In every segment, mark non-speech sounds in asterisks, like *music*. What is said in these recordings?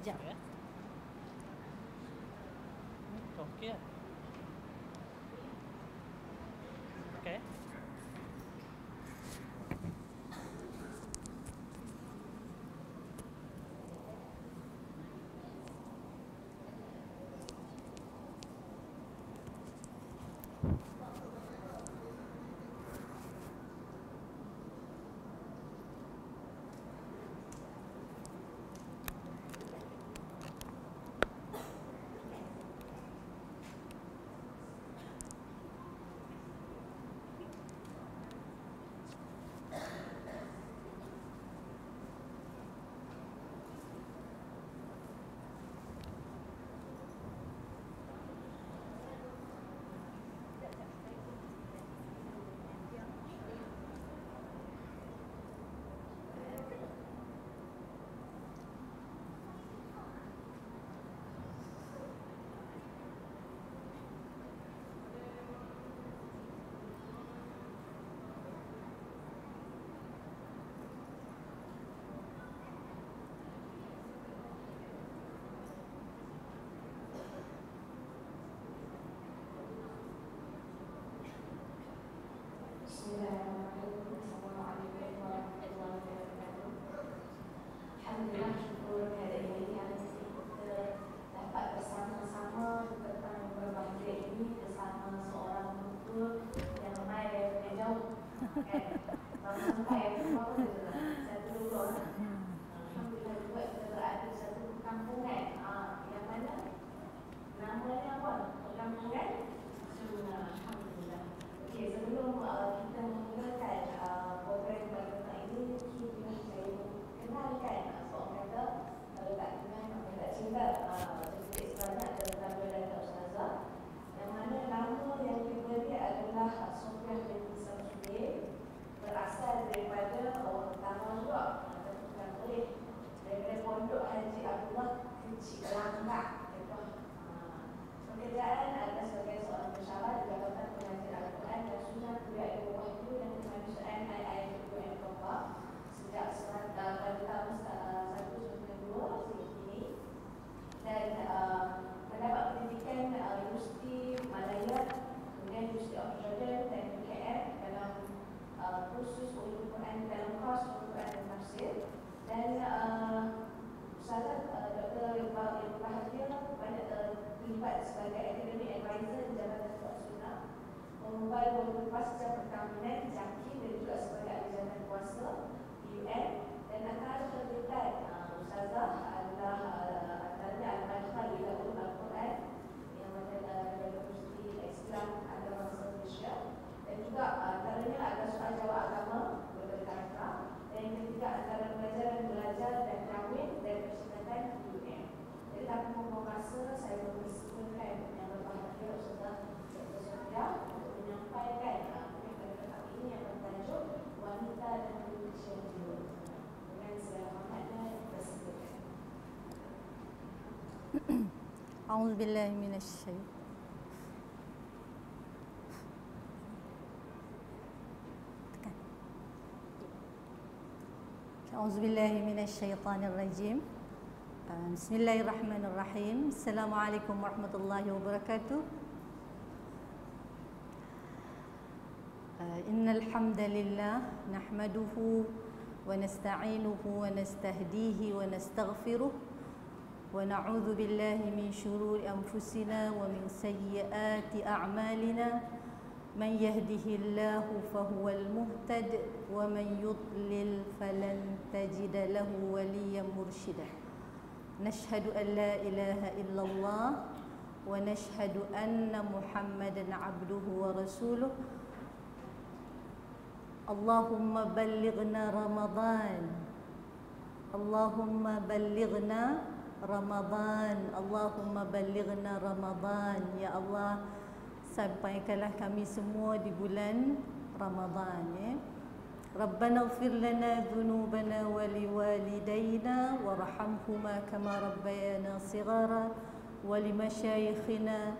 Sekejap ya. Okey lah. 嗯。أعوذ بالله من الشيطان. أعوذ بالله من الشيطان الرجيم. بسم الله الرحمن الرحيم. السلام عليكم ورحمة الله وبركاته. إن الحمد لله نحمده ونستعينه ونستهديه ونستغفره ونعوذ بالله من شرور أنفسنا ومن سيئات أعمالنا. من يهده الله فهو المهتد ومن يضلل فلن تجد له وليا مرشدا. نشهد أن لا إله إلا الله ونشهد أن محمدا عبده ورسوله. اللهم بلغنا رمضان. اللهم بلغنا Ramadan. Allahumma balighna Ramadan. Ya Allah Sampaikanlah kami semua di bulan Ramadan ya. Rabbana ufir lana zunubana wali walidayna Warahamhuma kama rabbayana sigara Wali masyayikhina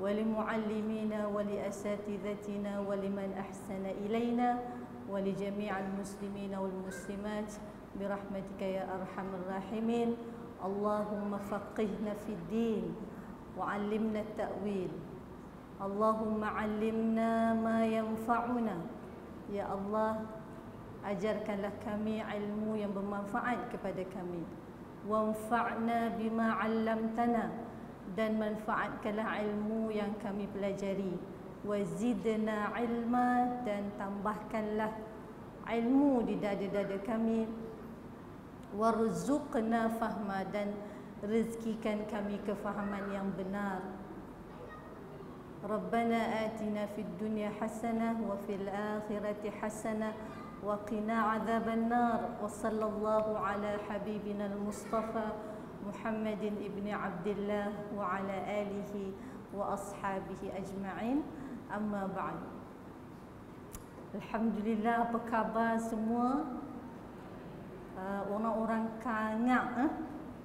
Wali muallimina Wali asatidhatina Wali man ahsana ilayna Wali jami'al muslimina wal muslimat Birahmatika ya arhamar rahimin. اللهم فقهنا في الدين وعلمنا التأويل اللهم علمنا ما ينفعنا ya Allah, ajarkanlah kami ilmu yang bermanfaat kepada kami. Wanfa'na bima 'allamtana dan manfaatkanlah ilmu yang kami pelajari. Wazidna 'ilma dan tambahkanlah ilmu di dada-dada kami. warzuqna fahma dan rezekikan kami kefahaman yang benar Rabbana atina fid dunya hasanah wa fil akhirati hasanah وقنا عذاب النار وصلى الله على حبيبنا المصطفى محمد ابن عبد الله وعلى آله وأصحابه أجمعين أما بعد Alhamdulillah apa khabar semua uh, Orang-orang kangak eh?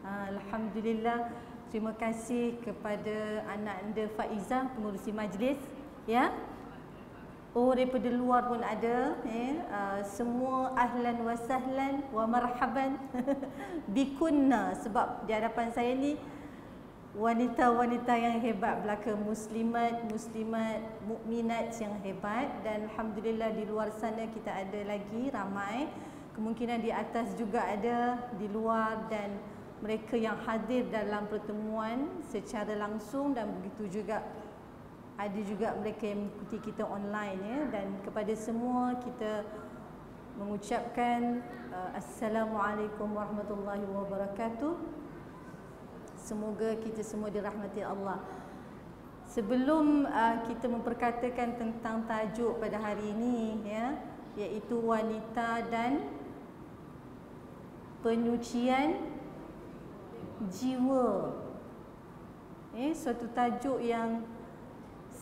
uh, Alhamdulillah. Terima kasih kepada anak anda Faiza Pengurusi majlis Ya? Oh daripada luar pun ada eh uh, semua ahlan wa sahlan wa marhaban. *laughs* Bikunna sebab di hadapan saya ni wanita-wanita yang hebat belaka muslimat muslimat mukminat yang hebat. Dan alhamdulillah di luar sana kita ada lagi ramai kemungkinan di atas juga ada di luar dan mereka yang hadir dalam pertemuan secara langsung dan begitu juga ada juga mereka yang mengikuti kita online ya. Dan kepada semua kita mengucapkan uh, assalamualaikum warahmatullahi wabarakatuh. Semoga kita semua dirahmati Allah. Sebelum uh, kita memperkatakan tentang tajuk pada hari ini ya iaitu wanita dan penyucian jiwa eh suatu tajuk yang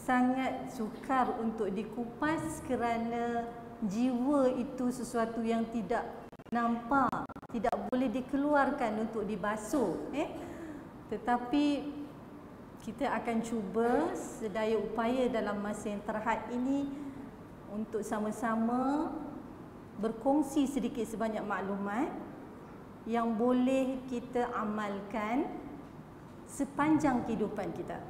sangat sukar untuk dikupas kerana jiwa itu sesuatu yang tidak nampak, tidak boleh dikeluarkan untuk dibasuh. Eh? Tetapi kita akan cuba sedaya upaya dalam masa yang terhad ini untuk sama-sama berkongsi sedikit sebanyak maklumat yang boleh kita amalkan sepanjang kehidupan kita.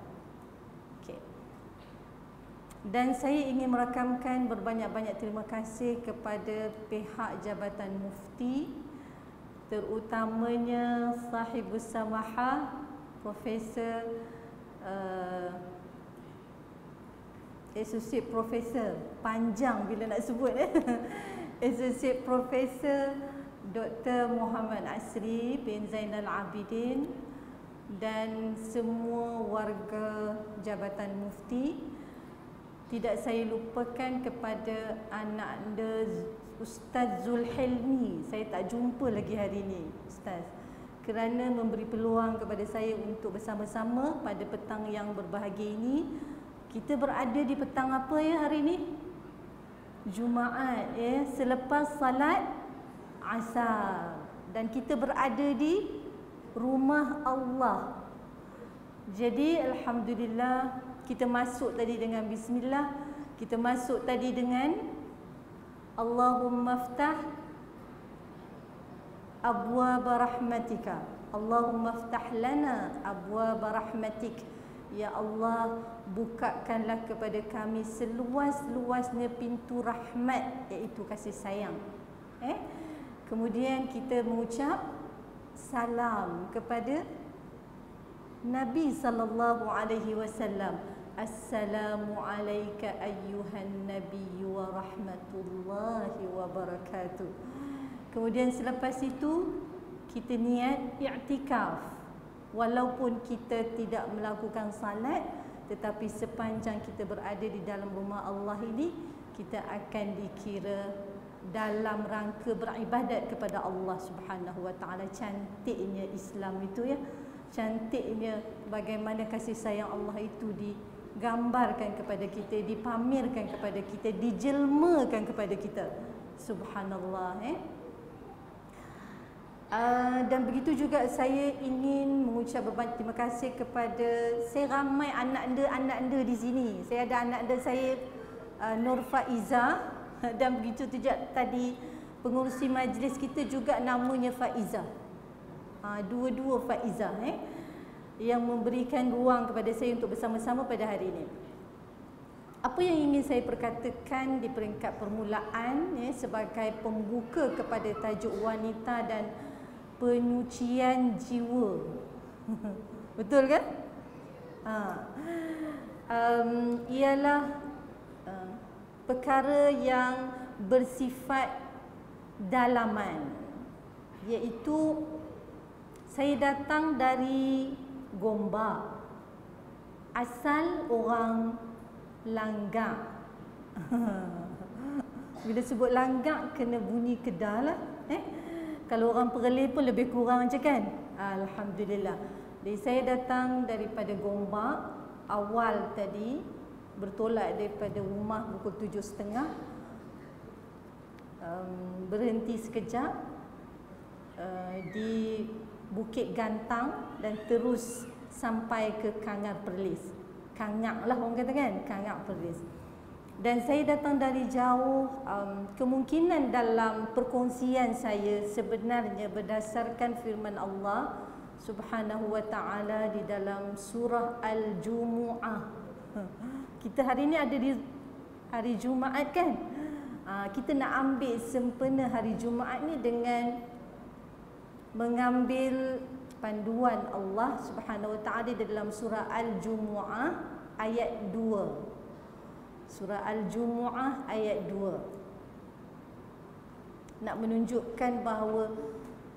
Dan saya ingin merakamkan berbanyak-banyak terima kasih kepada pihak Jabatan Mufti terutamanya sahibus samaha Profesor uh, Associate Professor panjang bila nak sebut eh *laughs* Associate Professor Dr. Muhammad Asri bin Zainal Abidin dan semua warga Jabatan Mufti tidak saya lupakan kepada anak anda Ustaz Zulhelmi. Saya tak jumpa lagi hari ini, Ustaz. Kerana memberi peluang kepada saya untuk bersama-sama pada petang yang berbahagia ini. Kita berada di petang apa ya hari ini? Jumaat ya, selepas salat asar. Dan kita berada di rumah Allah. Jadi alhamdulillah kita masuk tadi dengan bismillah. Kita masuk tadi dengan Allahumma ftah abwab rahmatika. Allahumma ftah lana abwab rahmatik. Ya Allah bukakanlah kepada kami seluas-luasnya pintu rahmat iaitu kasih sayang. Eh kemudian kita mengucap salam kepada Nabi sallallahu alaihi wasallam Assalamu alayka ayyuhan nabiy wa rahmatullahi wa barakatuh. Kemudian selepas itu kita niat i'tikaf. Walaupun kita tidak melakukan salat tetapi sepanjang kita berada di dalam rumah Allah ini kita akan dikira dalam rangka beribadat kepada Allah Subhanahu wa taala cantiknya Islam itu ya cantiknya bagaimana kasih sayang Allah itu di gambarkan kepada kita, dipamerkan kepada kita, dijelmakan kepada kita. Subhanallah eh. Uh, dan begitu juga saya ingin mengucap berbanyak terima kasih kepada saya ramai anak anda anak anda di sini. Saya ada anak anda saya uh, Nur Faiza dan begitu juga tadi pengurusi majlis kita juga namanya Faiza. Uh, dua-dua Faiza eh. yang memberikan ruang kepada saya untuk bersama-sama pada hari ini. Apa yang ingin saya perkatakan di peringkat permulaan ya, sebagai pembuka kepada tajuk wanita dan penyucian jiwa. *laughs* Betul kan? Ha. Um, ialah perkara yang bersifat dalaman iaitu saya datang dari Gombak asal orang Langgak *laughs* bila sebut Langgak kena bunyi kedah lah eh? kalau orang Perlis pun lebih kurang macam kan? Alhamdulillah. Jadi saya datang daripada Gombak awal tadi bertolak daripada rumah pukul tujuh setengah um, berhenti sekejap uh, di Bukit Gantang dan terus sampai ke Kangar Perlis. Kangak lah orang kata kan, Kangak Perlis. Dan saya datang dari jauh, um, kemungkinan dalam perkongsian saya sebenarnya berdasarkan firman Allah Subhanahu wa taala di dalam surah Al-Jumuah. *laughs* Kita hari ini ada di hari Jumaat kan? Ah, kita nak ambil sempena hari Jumaat ni dengan mengambil panduan Allah Subhanahu Wa Taala dalam surah Al-Jumuah ayat 2. Surah Al-Jumuah ayat 2. Nak menunjukkan bahawa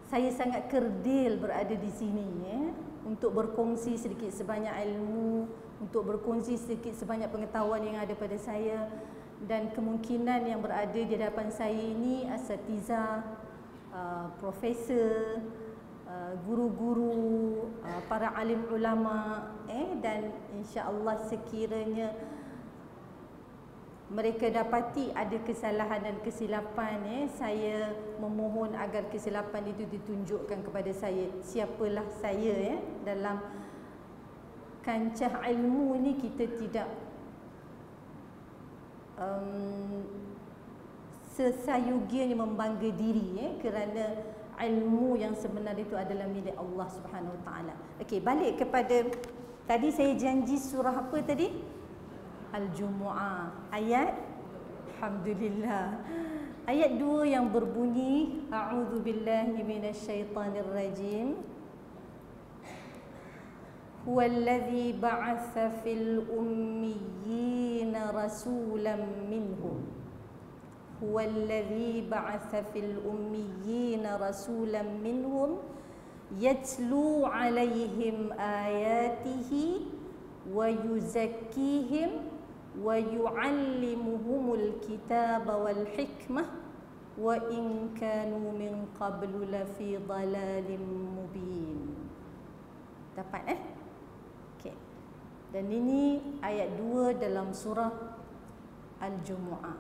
saya sangat kerdil berada di sini ya untuk berkongsi sedikit sebanyak ilmu, untuk berkongsi sedikit sebanyak pengetahuan yang ada pada saya dan kemungkinan yang berada di hadapan saya ini asatiza, uh, profesor, uh, guru-guru, uh, para alim ulama eh dan insya-Allah sekiranya mereka dapati ada kesalahan dan kesilapan eh saya memohon agar kesilapan itu ditunjukkan kepada saya siapalah saya eh dalam kancah ilmu ini kita tidak um, sesayugianya membangga diri eh, kerana ilmu yang sebenar itu adalah milik Allah Subhanahu Wa Taala. Okey, balik kepada tadi saya janji surah apa tadi? Al-Jumu'ah ayat Alhamdulillah. Ayat dua yang berbunyi A'udzu billahi minasyaitonir rajim. هو الذي بعث في الأميين رسولا منهم هو الذي بعث في الأميين رسولا منهم يتلو عليهم آياته ويزكيهم ويعلمهم الكتاب والحكمة وإن كانوا من قبل لفي ضلال مبين dapat eh Dan ini ayat 2 dalam surah Al-Jumu'ah.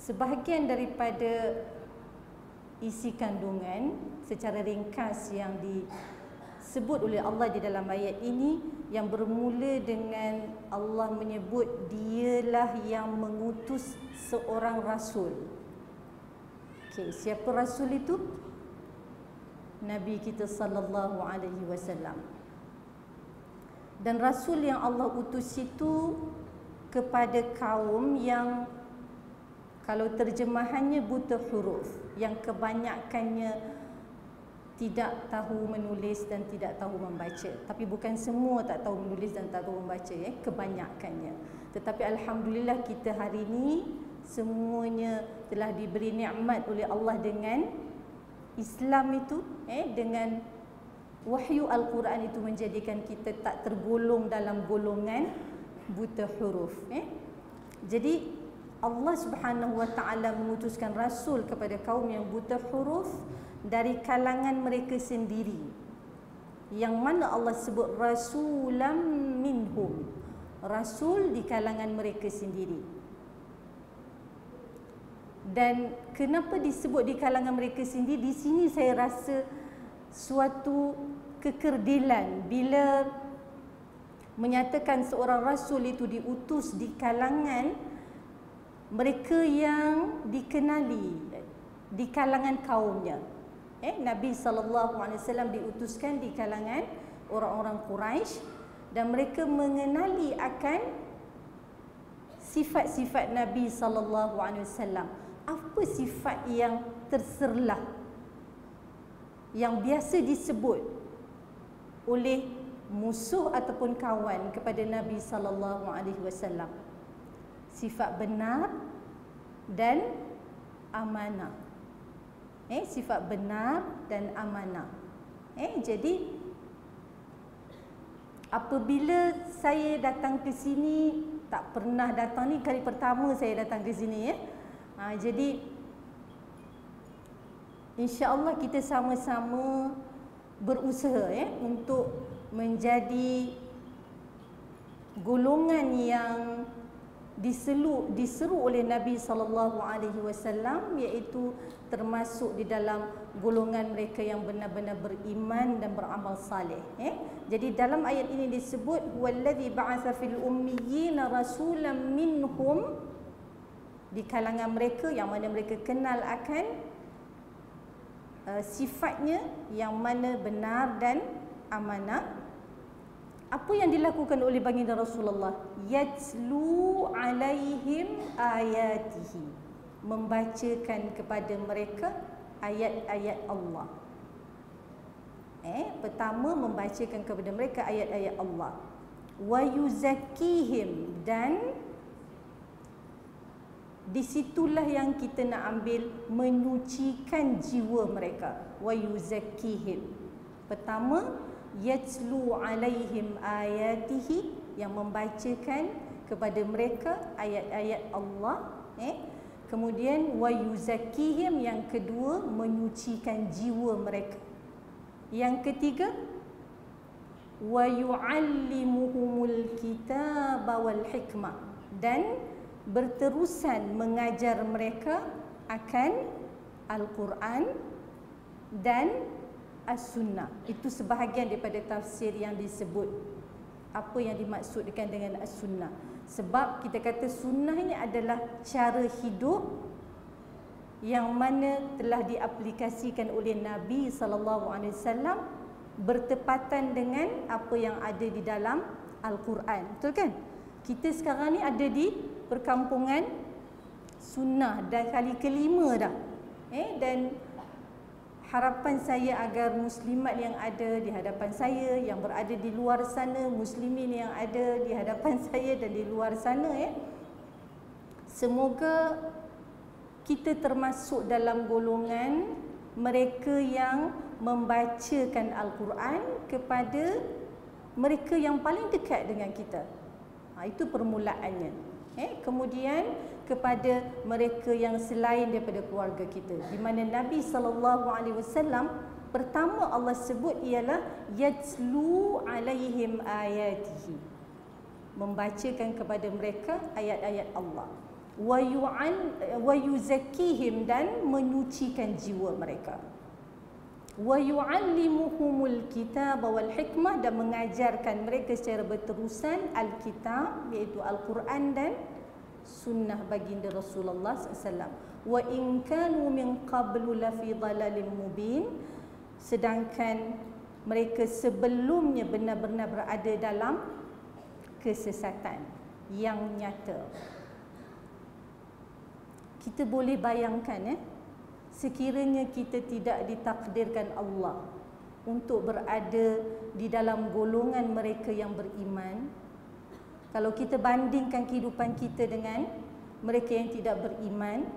Sebahagian daripada isi kandungan secara ringkas yang disebut oleh Allah di dalam ayat ini yang bermula dengan Allah menyebut dialah yang mengutus seorang rasul. Okey, siapa rasul itu? Nabi kita sallallahu alaihi wasallam dan rasul yang Allah utus itu kepada kaum yang kalau terjemahannya buta huruf yang kebanyakannya tidak tahu menulis dan tidak tahu membaca. Tapi bukan semua tak tahu menulis dan tak tahu membaca ya. Kebanyakannya. Tetapi alhamdulillah kita hari ini semuanya telah diberi nikmat oleh Allah dengan Islam itu eh dengan wahyu Al-Quran itu menjadikan kita tak tergolong dalam golongan buta huruf eh? jadi Allah Subhanahu Wa Taala mengutuskan rasul kepada kaum yang buta huruf dari kalangan mereka sendiri. Yang mana Allah sebut rasulam minhum. Rasul di kalangan mereka sendiri. Dan kenapa disebut di kalangan mereka sendiri? Di sini saya rasa suatu kekerdilan bila menyatakan seorang rasul itu diutus di kalangan mereka yang dikenali di kalangan kaumnya Eh, Nabi sallallahu alaihi wasallam diutuskan di kalangan orang-orang Quraisy dan mereka mengenali akan sifat-sifat Nabi sallallahu alaihi wasallam. Apa sifat yang terserlah yang biasa disebut oleh musuh ataupun kawan kepada Nabi sallallahu alaihi wasallam? Sifat benar dan amanah. Eh sifat benar dan amanah. Eh jadi apabila saya datang ke sini tak pernah datang ni kali pertama saya datang ke sini ya. Ha, jadi insya-Allah kita sama-sama berusaha ya untuk menjadi golongan yang diselu diseru oleh Nabi sallallahu alaihi wasallam iaitu termasuk di dalam golongan mereka yang benar-benar beriman dan beramal saleh eh? Jadi dalam ayat ini disebut wallazi ba'atsa fil ummiyina rasulan minhum di kalangan mereka yang mana mereka kenal akan uh, sifatnya yang mana benar dan amanah. Apa yang dilakukan oleh baginda Rasulullah? Yatlu alaihim ayatihi membacakan kepada mereka ayat-ayat Allah. Eh pertama membacakan kepada mereka ayat-ayat Allah. Wa yuzakkihim dan disitulah yang kita nak ambil menyucikan jiwa mereka. Wa yuzakkihim. Pertama yatlu alaihim ayatihi yang membacakan kepada mereka ayat-ayat Allah eh kemudian wa yuzakkihim yang kedua menyucikan jiwa mereka yang ketiga wa yuallimuhumul kitaba wal hikmah dan berterusan mengajar mereka akan al-Quran dan as-sunnah. Itu sebahagian daripada tafsir yang disebut apa yang dimaksudkan dengan as-sunnah. Sebab kita kata sunnah ini adalah cara hidup yang mana telah diaplikasikan oleh Nabi sallallahu alaihi wasallam bertepatan dengan apa yang ada di dalam al-Quran. Betul kan? Kita sekarang ni ada di perkampungan sunnah dan kali kelima dah. Eh dan harapan saya agar muslimat yang ada di hadapan saya yang berada di luar sana muslimin yang ada di hadapan *laughs* saya dan di luar sana ya. Semoga kita termasuk dalam golongan mereka yang membacakan al-Quran kepada mereka yang paling dekat dengan kita. Ha, itu permulaannya. Eh kemudian kepada mereka yang selain daripada keluarga kita. Di mana Nabi sallallahu alaihi wasallam pertama Allah sebut ialah yatlu alaihim ayatihi. Membacakan kepada mereka ayat-ayat Allah. Wa yu'an dan menyucikan jiwa mereka. Wa yu'allimuhumul kitab wal hikmah dan mengajarkan mereka secara berterusan al-kitab iaitu al-Quran dan sunnah baginda Rasulullah SAW. Wa in kanu min qablu la fi mubin. Sedangkan mereka sebelumnya benar-benar berada dalam kesesatan yang nyata. Kita boleh bayangkan eh sekiranya kita tidak ditakdirkan Allah untuk berada di dalam golongan mereka yang beriman kalau kita bandingkan kehidupan kita dengan mereka yang tidak beriman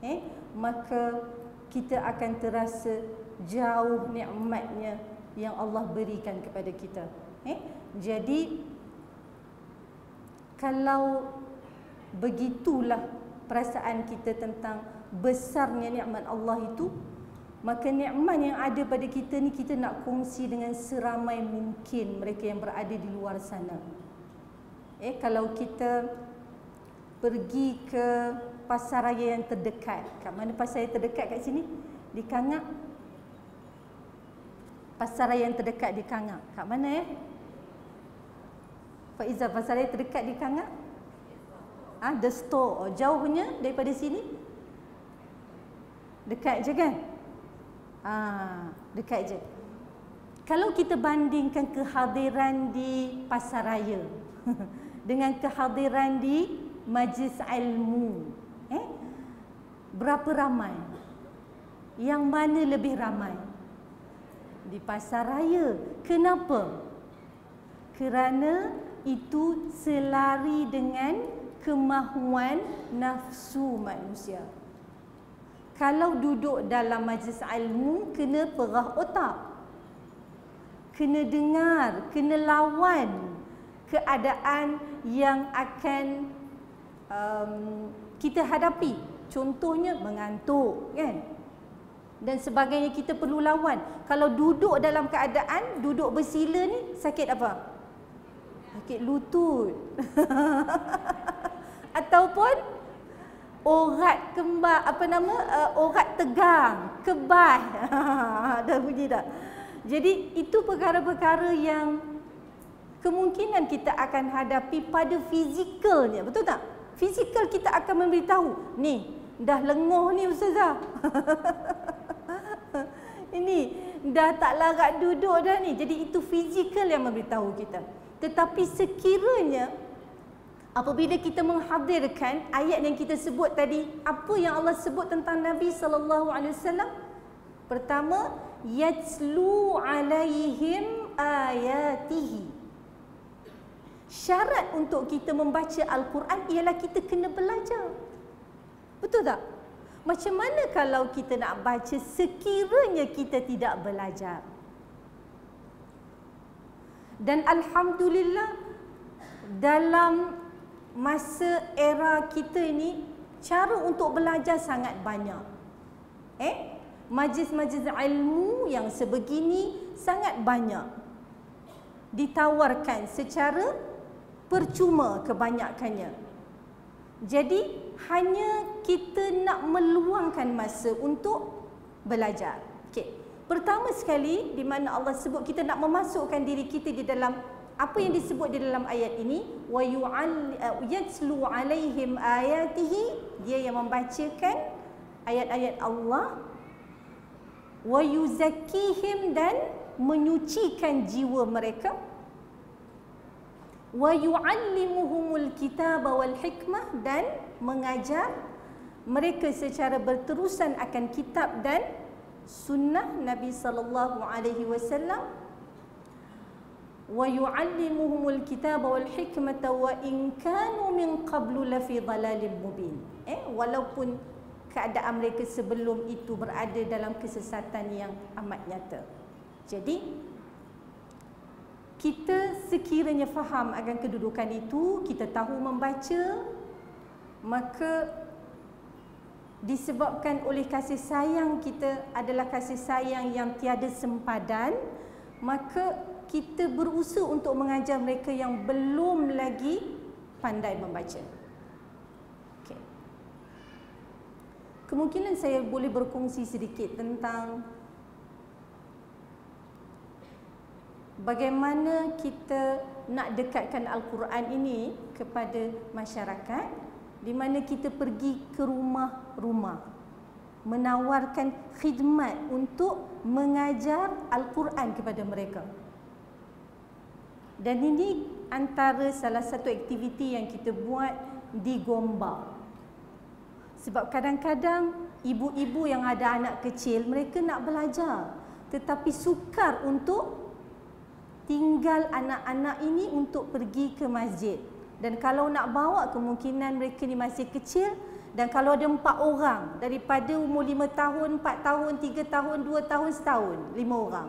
eh maka kita akan terasa jauh nikmatnya yang Allah berikan kepada kita eh. Jadi kalau begitulah perasaan kita tentang besarnya nikmat Allah itu maka nikmat yang ada pada kita ni kita nak kongsi dengan seramai mungkin mereka yang berada di luar sana eh kalau kita pergi ke pasar raya yang terdekat. Kat mana pasar raya terdekat kat sini? Di Kangak. Pasar raya yang terdekat di Kangak. Kat mana eh? Faizah pasar raya terdekat di Kangak? Ah the store. Oh, jauhnya daripada sini? Dekat je kan? Ah, dekat je. Kalau kita bandingkan kehadiran di pasar raya *laughs* dengan kehadiran di majlis ilmu, eh? Berapa ramai? Yang mana lebih ramai? Di pasar raya. Kenapa? Kerana itu selari dengan kemahuan nafsu manusia. Kalau duduk dalam majlis ilmu kena perah otak. Kena dengar, kena lawan keadaan yang akan um, kita hadapi. Contohnya mengantuk kan? Dan sebagainya kita perlu lawan. Kalau duduk dalam keadaan duduk bersila ni sakit apa? Sakit lutut. *laughs* Ataupun orat kembar apa nama uh, orat tegang, kebas. *laughs* dah bunyi dah. Jadi itu perkara-perkara yang kemungkinan kita akan hadapi pada fizikalnya, betul tak? Fizikal kita akan memberitahu, ni dah lenguh ni ustazah. *laughs* Ini dah tak larat duduk dah ni. Jadi itu fizikal yang memberitahu kita. Tetapi sekiranya apabila kita menghadirkan ayat yang kita sebut tadi, apa yang Allah sebut tentang Nabi sallallahu alaihi wasallam? Pertama, yatslu alaihim ayatihi. Syarat untuk kita membaca Al-Quran ialah kita kena belajar. Betul tak? Macam mana kalau kita nak baca sekiranya kita tidak belajar? Dan Alhamdulillah dalam masa era kita ini cara untuk belajar sangat banyak. Eh? Majlis-majlis ilmu yang sebegini sangat banyak ditawarkan secara percuma kebanyakannya. Jadi hanya kita nak meluangkan masa untuk belajar. Okey. Pertama sekali di mana Allah sebut kita nak memasukkan diri kita di dalam apa yang disebut di dalam ayat ini wa yu'allu uh, alaihim ayatihi dia yang membacakan ayat-ayat Allah wa yuzakkihim dan menyucikan jiwa mereka wa yu'allimuhumul kitaba wal hikmah dan mengajar mereka secara berterusan akan kitab dan sunnah Nabi sallallahu alaihi wasallam. Wa yu'allimuhumul kitaba wal hikmata wa in kanu min qablu lafi dhalalin mubin. Eh walaupun keadaan mereka sebelum itu berada dalam kesesatan yang amat nyata. Jadi kita sekiranya faham akan kedudukan itu kita tahu membaca maka disebabkan oleh kasih sayang kita adalah kasih sayang yang tiada sempadan maka kita berusaha untuk mengajar mereka yang belum lagi pandai membaca okay. kemungkinan saya boleh berkongsi sedikit tentang bagaimana kita nak dekatkan Al-Quran ini kepada masyarakat di mana kita pergi ke rumah-rumah menawarkan khidmat untuk mengajar Al-Quran kepada mereka. Dan ini antara salah satu aktiviti yang kita buat di Gombak. Sebab kadang-kadang ibu-ibu yang ada anak kecil mereka nak belajar tetapi sukar untuk tinggal anak-anak ini untuk pergi ke masjid. Dan kalau nak bawa kemungkinan mereka ni masih kecil dan kalau ada empat orang daripada umur lima tahun, empat tahun, tiga tahun, dua tahun, setahun, lima orang.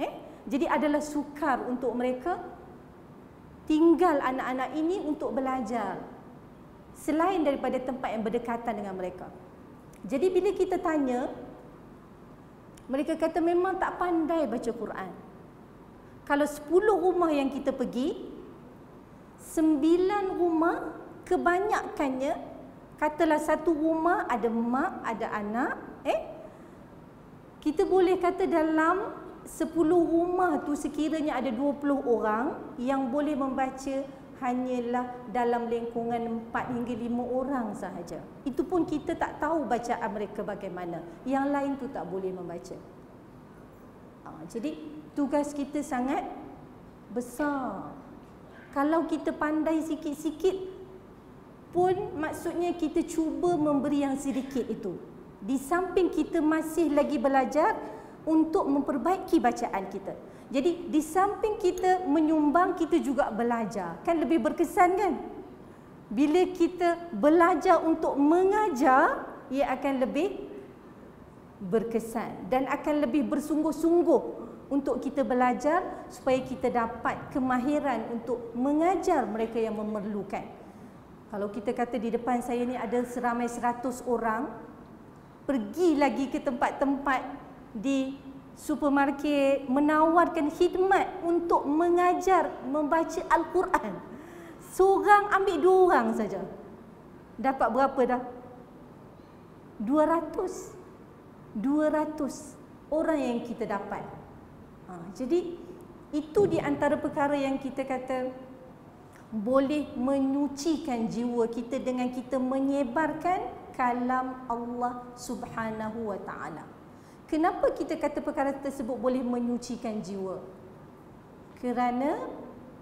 Eh? Jadi adalah sukar untuk mereka tinggal anak-anak ini untuk belajar selain daripada tempat yang berdekatan dengan mereka. Jadi bila kita tanya, mereka kata memang tak pandai baca Quran. Kalau sepuluh rumah yang kita pergi, sembilan rumah kebanyakannya katalah satu rumah ada mak ada anak eh kita boleh kata dalam sepuluh rumah tu sekiranya ada dua puluh orang yang boleh membaca hanyalah dalam lingkungan 4 hingga 5 orang sahaja. Itu pun kita tak tahu bacaan mereka bagaimana. Yang lain tu tak boleh membaca. Ha, jadi tugas kita sangat besar. Kalau kita pandai sikit-sikit pun maksudnya kita cuba memberi yang sedikit itu. Di samping kita masih lagi belajar untuk memperbaiki bacaan kita. Jadi di samping kita menyumbang kita juga belajar. Kan lebih berkesan kan? Bila kita belajar untuk mengajar, ia akan lebih berkesan dan akan lebih bersungguh-sungguh untuk kita belajar supaya kita dapat kemahiran untuk mengajar mereka yang memerlukan. Kalau kita kata di depan saya ni ada seramai 100 orang, pergi lagi ke tempat-tempat di supermarket menawarkan khidmat untuk mengajar membaca Al-Quran. Seorang ambil dua orang saja. Dapat berapa dah? 200. 200 orang yang kita dapat. Ha, jadi itu di antara perkara yang kita kata boleh menyucikan jiwa kita dengan kita menyebarkan kalam Allah Subhanahu wa taala. Kenapa kita kata perkara tersebut boleh menyucikan jiwa? Kerana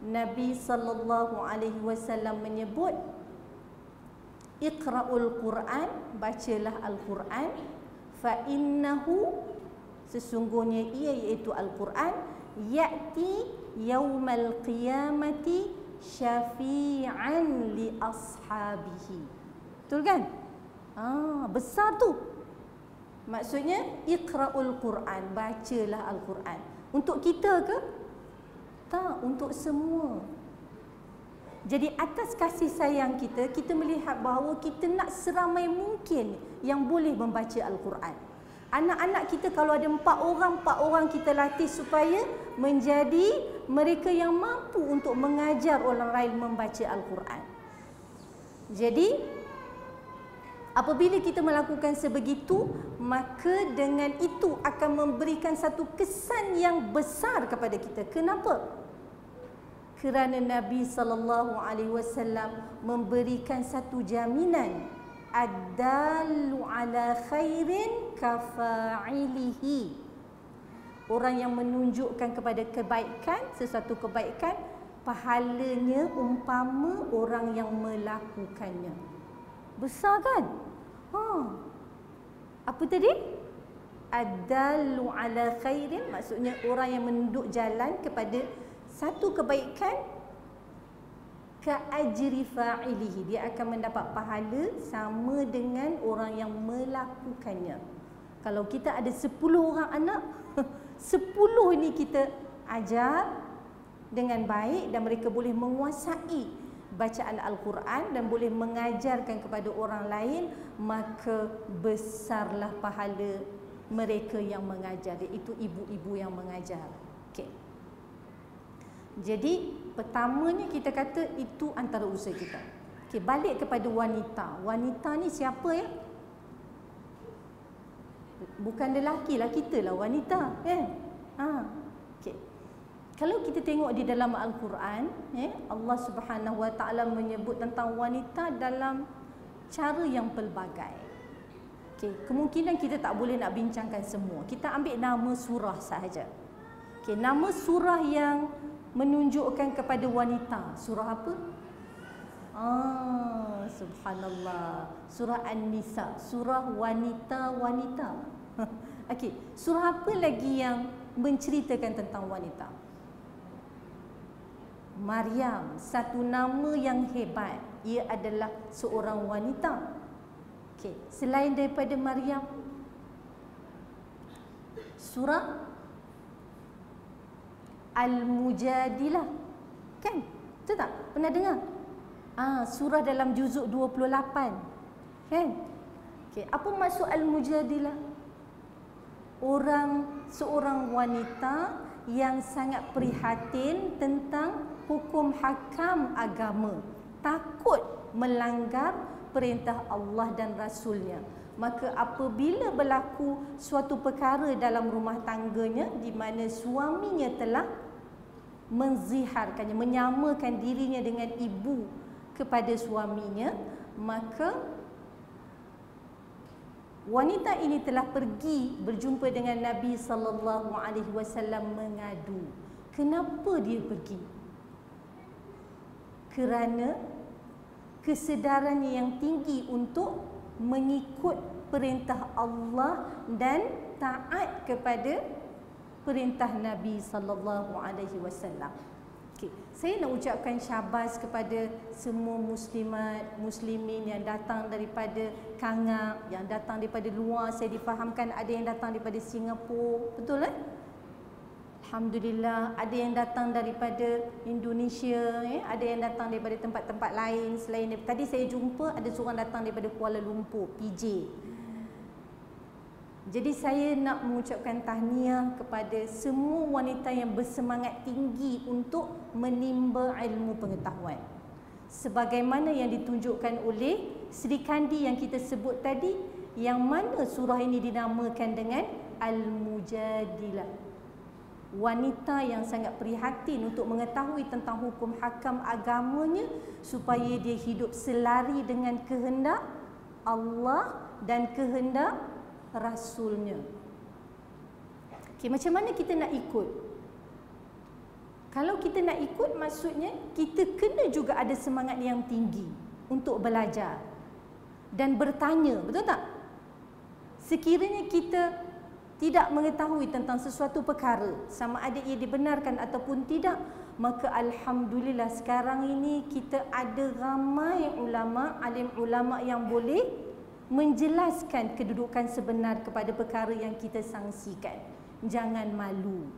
Nabi sallallahu alaihi wasallam menyebut Iqra'ul Quran, bacalah Al-Quran fa innahu sesungguhnya ia iaitu Al-Quran ya'ti yaumal qiyamati syafi'an li ashabihi. Betul kan? Ah, besar tu. Maksudnya iqra'ul Quran, bacalah Al-Quran. Untuk kita ke? Tak, untuk semua. Jadi atas kasih sayang kita, kita melihat bahawa kita nak seramai mungkin yang boleh membaca Al-Quran. Anak-anak kita kalau ada empat orang, empat orang kita latih supaya menjadi mereka yang mampu untuk mengajar orang lain membaca Al-Quran. Jadi Apabila kita melakukan sebegitu, maka dengan itu akan memberikan satu kesan yang besar kepada kita. Kenapa? Kerana Nabi sallallahu alaihi wasallam memberikan satu jaminan ad-dallu ala khairin kafa'ilihi. Orang yang menunjukkan kepada kebaikan, sesuatu kebaikan, pahalanya umpama orang yang melakukannya. Besar kan? Ha. Apa tadi? Adalu ala khairin maksudnya orang yang menunduk jalan kepada satu kebaikan ka ajri fa'ilihi dia akan mendapat pahala sama dengan orang yang melakukannya. Kalau kita ada 10 orang anak, *laughs* 10 ini kita ajar dengan baik dan mereka boleh menguasai bacaan Al-Quran dan boleh mengajarkan kepada orang lain maka besarlah pahala mereka yang mengajar iaitu ibu-ibu yang mengajar. Okey. Jadi pertamanya kita kata itu antara usaha kita. Okey balik kepada wanita. Wanita ni siapa ya? Bukan lelaki lah kita lah wanita kan ha kalau kita tengok di dalam Al-Quran, eh, Allah Subhanahu Wa Taala menyebut tentang wanita dalam cara yang pelbagai. Okay, kemungkinan kita tak boleh nak bincangkan semua. Kita ambil nama surah sahaja. Okay, nama surah yang menunjukkan kepada wanita. Surah apa? Ah, subhanallah. Surah An-Nisa, surah wanita-wanita. *laughs* Okey, surah apa lagi yang menceritakan tentang wanita? Maryam satu nama yang hebat. Ia adalah seorang wanita. Okey selain daripada Maryam surah? Al-Mujadilah. Kan? Betul tak? Pernah dengar? Ah surah dalam juzuk 28 kan? Okey apa maksud Al-Mujadilah? Orang seorang wanita yang sangat prihatin tentang hukum hakam agama. Takut melanggar perintah Allah dan Rasulnya. Maka apabila berlaku suatu perkara dalam rumah tangganya di mana suaminya telah menziharkannya, menyamakan dirinya dengan ibu kepada suaminya, maka wanita ini telah pergi berjumpa dengan Nabi sallallahu alaihi wasallam mengadu. Kenapa dia pergi? Kerana kesedarannya yang tinggi untuk mengikut perintah Allah dan taat kepada perintah Nabi sallallahu alaihi wasallam. Okey, saya nak ucapkan syabas kepada semua muslimat, muslimin yang datang daripada Kangak, yang datang daripada luar. Saya difahamkan ada yang datang daripada Singapura, betul eh? Alhamdulillah ada yang datang daripada Indonesia eh? ada yang datang daripada tempat-tempat lain selain tadi saya jumpa ada seorang datang daripada Kuala Lumpur PJ jadi saya nak mengucapkan tahniah kepada semua wanita yang bersemangat tinggi untuk menimba ilmu pengetahuan. Sebagaimana yang ditunjukkan oleh Sri Kandi yang kita sebut tadi, yang mana surah ini dinamakan dengan Al-Mujadilah. Wanita yang sangat prihatin untuk mengetahui tentang hukum hakam agamanya supaya dia hidup selari dengan kehendak Allah dan kehendak rasulnya. Okey, macam mana kita nak ikut? Kalau kita nak ikut maksudnya kita kena juga ada semangat yang tinggi untuk belajar dan bertanya, betul tak? Sekiranya kita tidak mengetahui tentang sesuatu perkara sama ada ia dibenarkan ataupun tidak maka alhamdulillah sekarang ini kita ada ramai ulama alim ulama yang boleh menjelaskan kedudukan sebenar kepada perkara yang kita sangsikan. Jangan malu.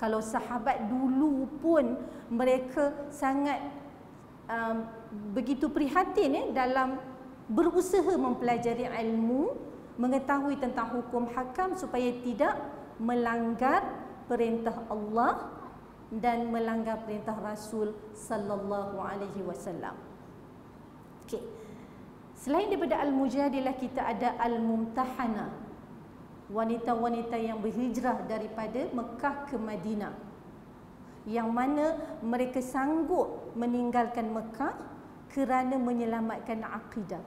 Kalau sahabat dulu pun mereka sangat um, begitu prihatin eh, dalam berusaha mempelajari ilmu, mengetahui tentang hukum hakam supaya tidak melanggar perintah Allah dan melanggar perintah Rasul sallallahu alaihi wasallam. Okey. Selain daripada Al-Mujadilah kita ada Al-Mumtahana. Wanita-wanita yang berhijrah daripada Mekah ke Madinah. Yang mana mereka sanggup meninggalkan Mekah kerana menyelamatkan akidah.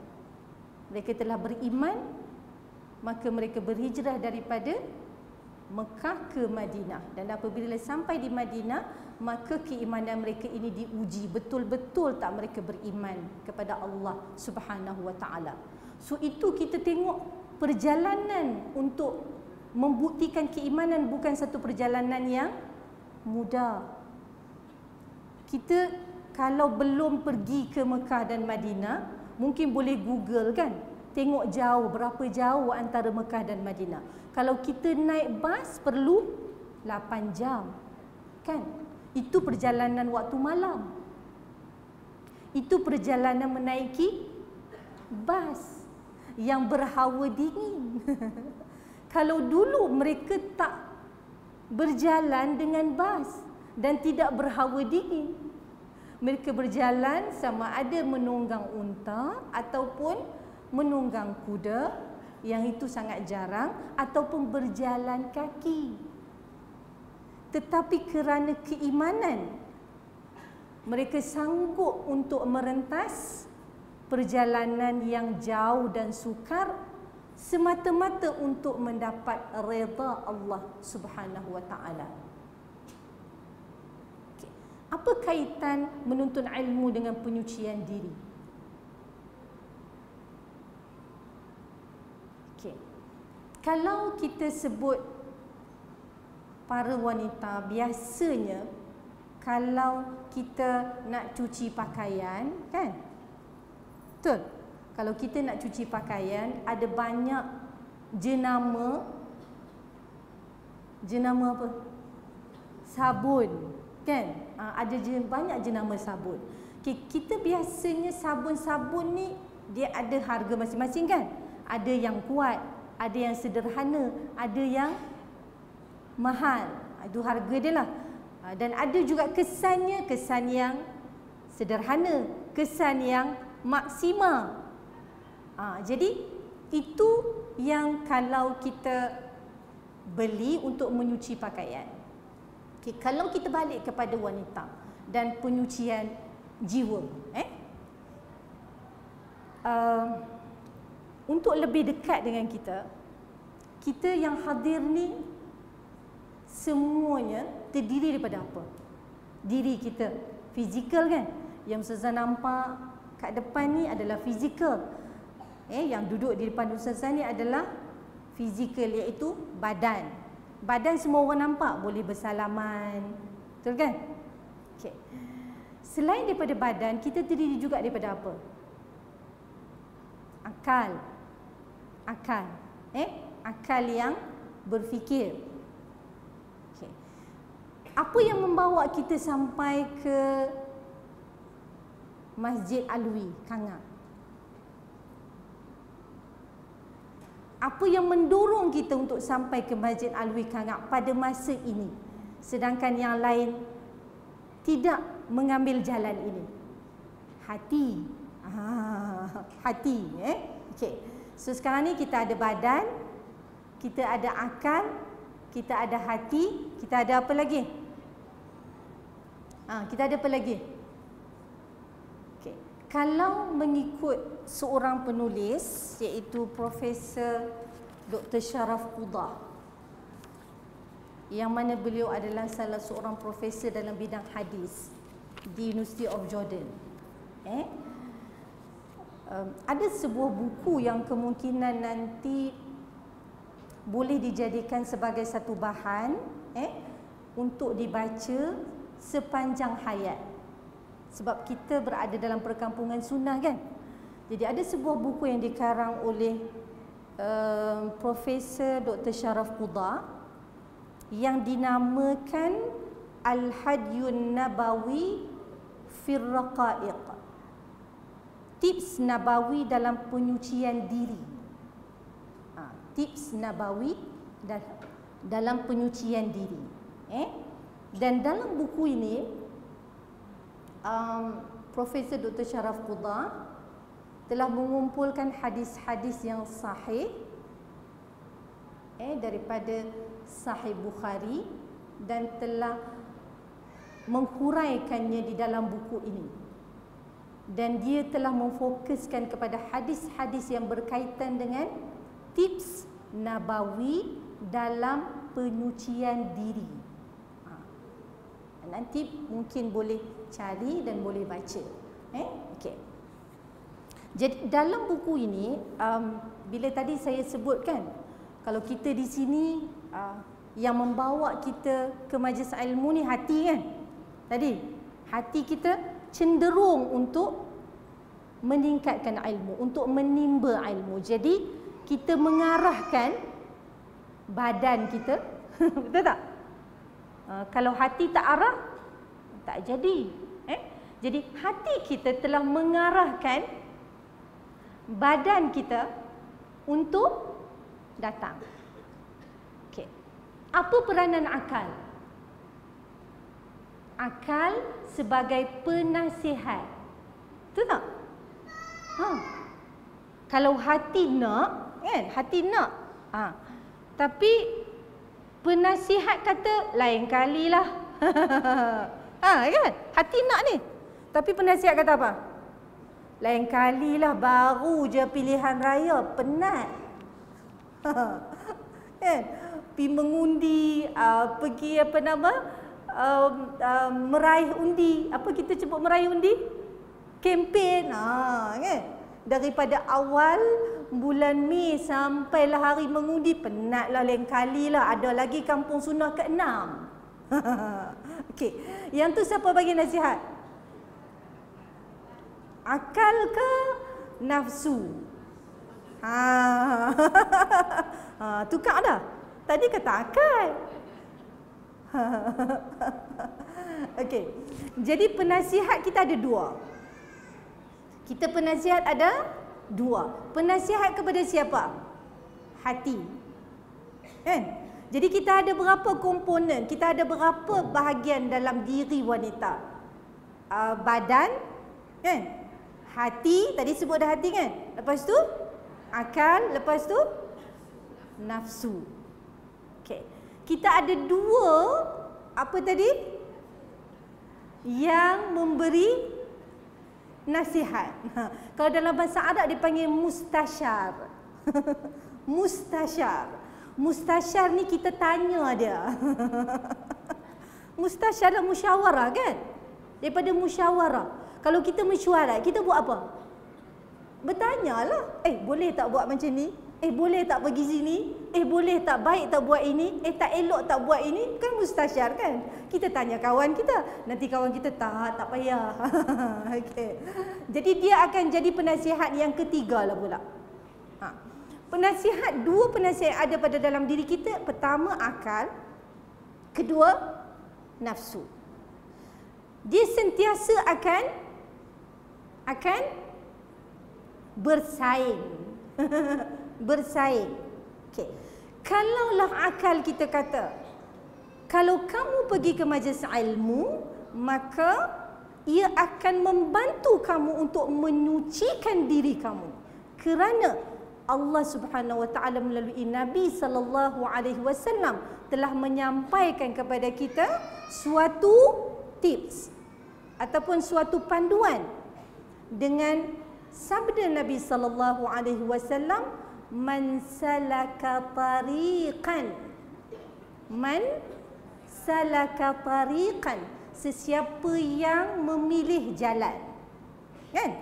Mereka telah beriman maka mereka berhijrah daripada Mekah ke Madinah dan apabila sampai di Madinah maka keimanan mereka ini diuji betul-betul tak mereka beriman kepada Allah Subhanahu wa taala. So itu kita tengok perjalanan untuk membuktikan keimanan bukan satu perjalanan yang mudah. Kita kalau belum pergi ke Mekah dan Madinah mungkin boleh Google kan tengok jauh berapa jauh antara Mekah dan Madinah. Kalau kita naik bas perlu 8 jam. Kan? Itu perjalanan waktu malam. Itu perjalanan menaiki bas yang berhawa dingin. *laughs* Kalau dulu mereka tak berjalan dengan bas dan tidak berhawa dingin. Mereka berjalan sama ada menunggang unta ataupun menunggang kuda yang itu sangat jarang ataupun berjalan kaki. Tetapi kerana keimanan mereka sanggup untuk merentas perjalanan yang jauh dan sukar semata-mata untuk mendapat redha Allah Subhanahu wa taala. Apa kaitan menuntut ilmu dengan penyucian diri? Kalau kita sebut para wanita biasanya kalau kita nak cuci pakaian kan? Betul? Kalau kita nak cuci pakaian ada banyak jenama jenama apa? Sabun kan? Ha, ada jen, banyak jenama sabun. Okay, kita biasanya sabun-sabun ni dia ada harga masing-masing kan? Ada yang kuat, ada yang sederhana, ada yang mahal. Itu harga dia lah. Ha, dan ada juga kesannya, kesan yang sederhana, kesan yang maksima. Ha, jadi itu yang kalau kita beli untuk menyuci pakaian. Okay, kalau kita balik kepada wanita dan penyucian jiwa, eh? Uh, untuk lebih dekat dengan kita, kita yang hadir ni semuanya terdiri daripada apa? Diri kita, fizikal kan? Yang Ustazah nampak kat depan ni adalah fizikal. Eh, yang duduk di depan Ustazah ni adalah fizikal iaitu badan. Badan semua orang nampak, boleh bersalaman. Betul kan? Okey. Selain daripada badan, kita terdiri juga daripada apa? Akal. Akal. Eh? Akal yang berfikir. Okey. Apa yang membawa kita sampai ke Masjid Alwi, Kangak? Apa yang mendorong kita untuk sampai ke Masjid Alwi Kangak pada masa ini? Sedangkan yang lain tidak mengambil jalan ini. Hati. Ah, hati eh? Okey. So sekarang ni kita ada badan kita ada akal kita ada hati kita ada apa lagi? Ah kita ada apa lagi kalau mengikut seorang penulis iaitu Profesor Dr. Sharaf Qudah yang mana beliau adalah salah seorang profesor dalam bidang hadis di University of Jordan. Eh? Um, ada sebuah buku yang kemungkinan nanti boleh dijadikan sebagai satu bahan eh untuk dibaca sepanjang hayat. Sebab kita berada dalam perkampungan sunnah kan? Jadi ada sebuah buku yang dikarang oleh uh, Profesor Dr. Sharaf Qudah yang dinamakan Al-Hadyun Nabawi fir Raqaiq. Tips Nabawi dalam penyucian diri. Ha, tips Nabawi dalam penyucian diri. Eh? Dan dalam buku ini um, Profesor Dr. Sharaf Qudah telah mengumpulkan hadis-hadis yang sahih eh daripada sahih Bukhari dan telah menghuraikannya di dalam buku ini. Dan dia telah memfokuskan kepada hadis-hadis yang berkaitan dengan tips nabawi dalam penyucian diri. Ha. Nanti mungkin boleh cari dan boleh baca. Eh? Okay. Jadi dalam buku ini um, bila tadi saya sebutkan kalau kita di sini uh, yang membawa kita ke majlis ilmu ni hati kan. Tadi hati kita cenderung untuk meningkatkan ilmu, untuk menimba ilmu. Jadi kita mengarahkan badan kita. *laughs* Betul tak? Uh, kalau hati tak arah tak jadi. Eh? Jadi hati kita telah mengarahkan badan kita untuk datang. Okey. Apa peranan akal? Akal sebagai penasihat. Betul tak? Ha. Kalau hati nak, kan? Hati nak. Ha. Tapi penasihat kata lain kalilah. *laughs* ha, kan? Hati nak ni. Tapi penasihat kata apa? Lain kalilah baru je pilihan raya penat. *laughs* kan? Pergi mengundi, uh, pergi apa nama? Uh, uh, meraih undi. Apa kita sebut meraih undi? Kempen. Ha, kan? Daripada awal bulan Mei sampailah hari mengundi penatlah lain kalilah ada lagi kampung sunnah ke-6. *laughs* Okey. Yang tu siapa bagi nasihat? akal ke nafsu? Ha. *laughs* ha tukar dah. Tadi kata akal. *laughs* Okey. Jadi penasihat kita ada dua. Kita penasihat ada dua. Penasihat kepada siapa? Hati. Kan? Jadi kita ada berapa komponen? Kita ada berapa bahagian dalam diri wanita? Uh, badan, kan? Hati, tadi sebut dah hati kan? Lepas tu akal, lepas tu nafsu. Okey. Kita ada dua apa tadi? Yang memberi nasihat. Ha. Kalau dalam bahasa Arab dipanggil mustasyar. *laughs* mustasyar. Mustasyar ni kita tanya dia. mustasyar adalah musyawarah kan? Daripada musyawarah. Kalau kita mesyuarat, kita buat apa? Bertanyalah. Eh, boleh tak buat macam ni? Eh boleh tak pergi sini? Eh boleh tak baik tak buat ini? Eh tak elok tak buat ini? Kan mustasyar kan? Kita tanya kawan kita. Nanti kawan kita tak, tak payah. *laughs* okay. Jadi dia akan jadi penasihat yang ketiga lah pula. Ha. Penasihat, dua penasihat ada pada dalam diri kita. Pertama akal. Kedua nafsu. Dia sentiasa akan akan bersaing. *laughs* bersaing. Okey. Kalaulah akal kita kata, kalau kamu pergi ke majlis ilmu, maka ia akan membantu kamu untuk menyucikan diri kamu. Kerana Allah Subhanahu wa taala melalui Nabi sallallahu alaihi wasallam telah menyampaikan kepada kita suatu tips ataupun suatu panduan dengan sabda Nabi sallallahu alaihi wasallam man salaka tariqan. Man salaka tariqan. Sesiapa yang memilih jalan. Kan?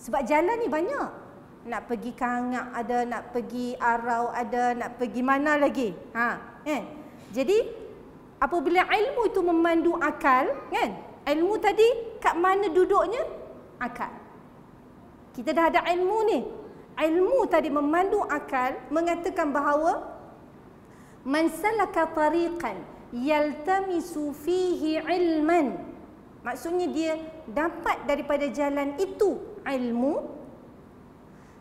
Sebab jalan ni banyak nak pergi kangak ada nak pergi arau ada nak pergi mana lagi? Ha kan? Jadi apabila ilmu itu memandu akal kan? Ilmu tadi kat mana duduknya? Akal. Kita dah ada ilmu ni. Ilmu tadi memandu akal mengatakan bahawa man salaka tariqan yaltamisu fihi ilman. Maksudnya dia dapat daripada jalan itu ilmu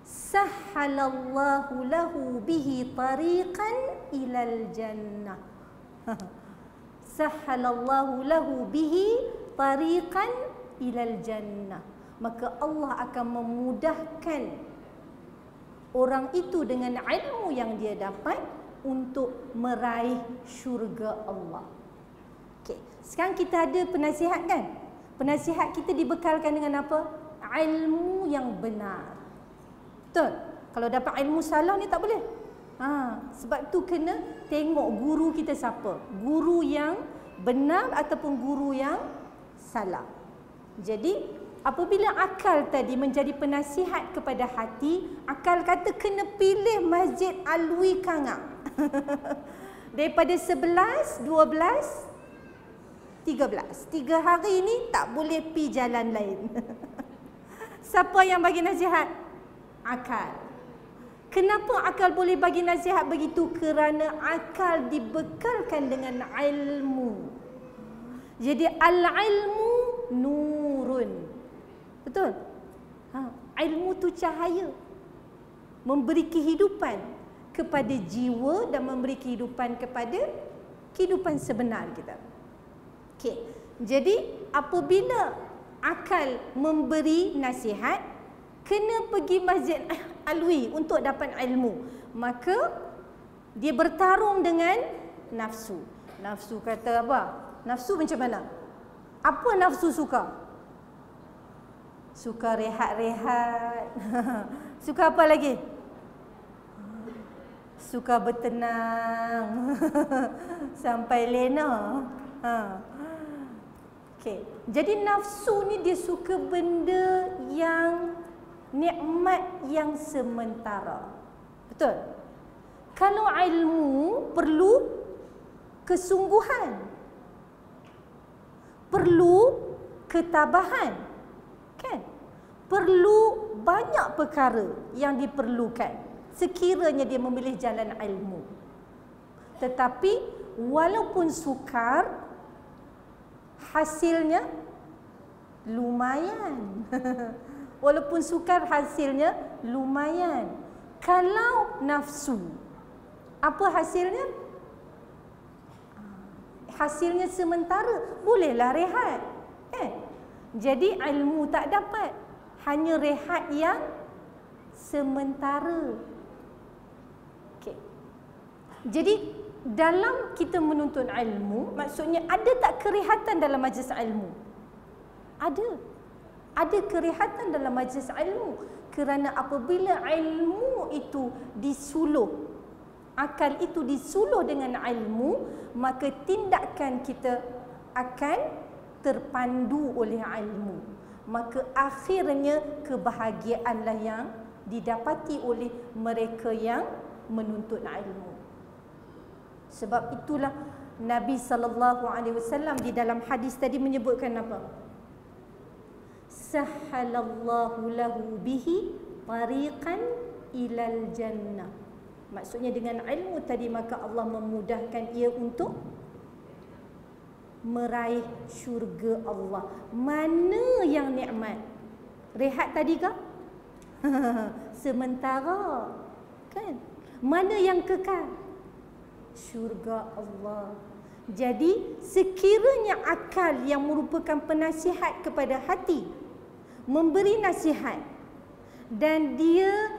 sahhalallahu lahu bihi tariqan ilal jannah sahhalallahu lahu bihi tariqan ilal jannah maka Allah akan memudahkan orang itu dengan ilmu yang dia dapat untuk meraih syurga Allah. Okey, sekarang kita ada penasihat kan? Penasihat kita dibekalkan dengan apa? Ilmu yang benar. Betul? Kalau dapat ilmu salah ni tak boleh. Ha, sebab tu kena tengok guru kita siapa. Guru yang benar ataupun guru yang salah. Jadi Apabila akal tadi menjadi penasihat kepada hati, akal kata kena pilih Masjid Alwi Kangak. *laughs* Daripada 11, 12, 13. Tiga hari ini tak boleh pi jalan lain. *laughs* Siapa yang bagi nasihat? Akal. Kenapa akal boleh bagi nasihat begitu? Kerana akal dibekalkan dengan ilmu. Jadi al-ilmu nurun. Betul? Ha, ilmu tu cahaya. Memberi kehidupan kepada jiwa dan memberi kehidupan kepada kehidupan sebenar kita. Okey. Jadi apabila akal memberi nasihat kena pergi masjid alwi untuk dapat ilmu, maka dia bertarung dengan nafsu. Nafsu kata apa? Nafsu macam mana? Apa nafsu suka? Suka rehat-rehat. *laughs* Suka apa lagi? Suka bertenang. *laughs* Sampai lena. Ha. Okay. Jadi nafsu ni dia suka benda yang nikmat yang sementara. Betul? Kalau ilmu perlu kesungguhan. Perlu ketabahan. Kan? Perlu banyak perkara yang diperlukan sekiranya dia memilih jalan ilmu. Tetapi walaupun sukar hasilnya lumayan. *laughs* walaupun sukar hasilnya lumayan. Kalau nafsu apa hasilnya? Hasilnya sementara, bolehlah rehat. Eh, jadi ilmu tak dapat. Hanya rehat yang sementara. Okay. Jadi dalam kita menuntut ilmu, maksudnya ada tak kerihatan dalam majlis ilmu? Ada. Ada kerihatan dalam majlis ilmu. Kerana apabila ilmu itu disuluh, akal itu disuluh dengan ilmu, maka tindakan kita akan terpandu oleh ilmu. Maka akhirnya kebahagiaanlah yang didapati oleh mereka yang menuntut ilmu. Sebab itulah Nabi sallallahu alaihi wasallam di dalam hadis tadi menyebutkan apa? Sahhalallahu lahu bihi tariqan ilal jannah. Maksudnya dengan ilmu tadi maka Allah memudahkan ia untuk meraih syurga Allah. Mana yang nikmat? Rehat tadi ke? *laughs* Sementara. Kan? Mana yang kekal? Syurga Allah. Jadi sekiranya akal yang merupakan penasihat kepada hati memberi nasihat dan dia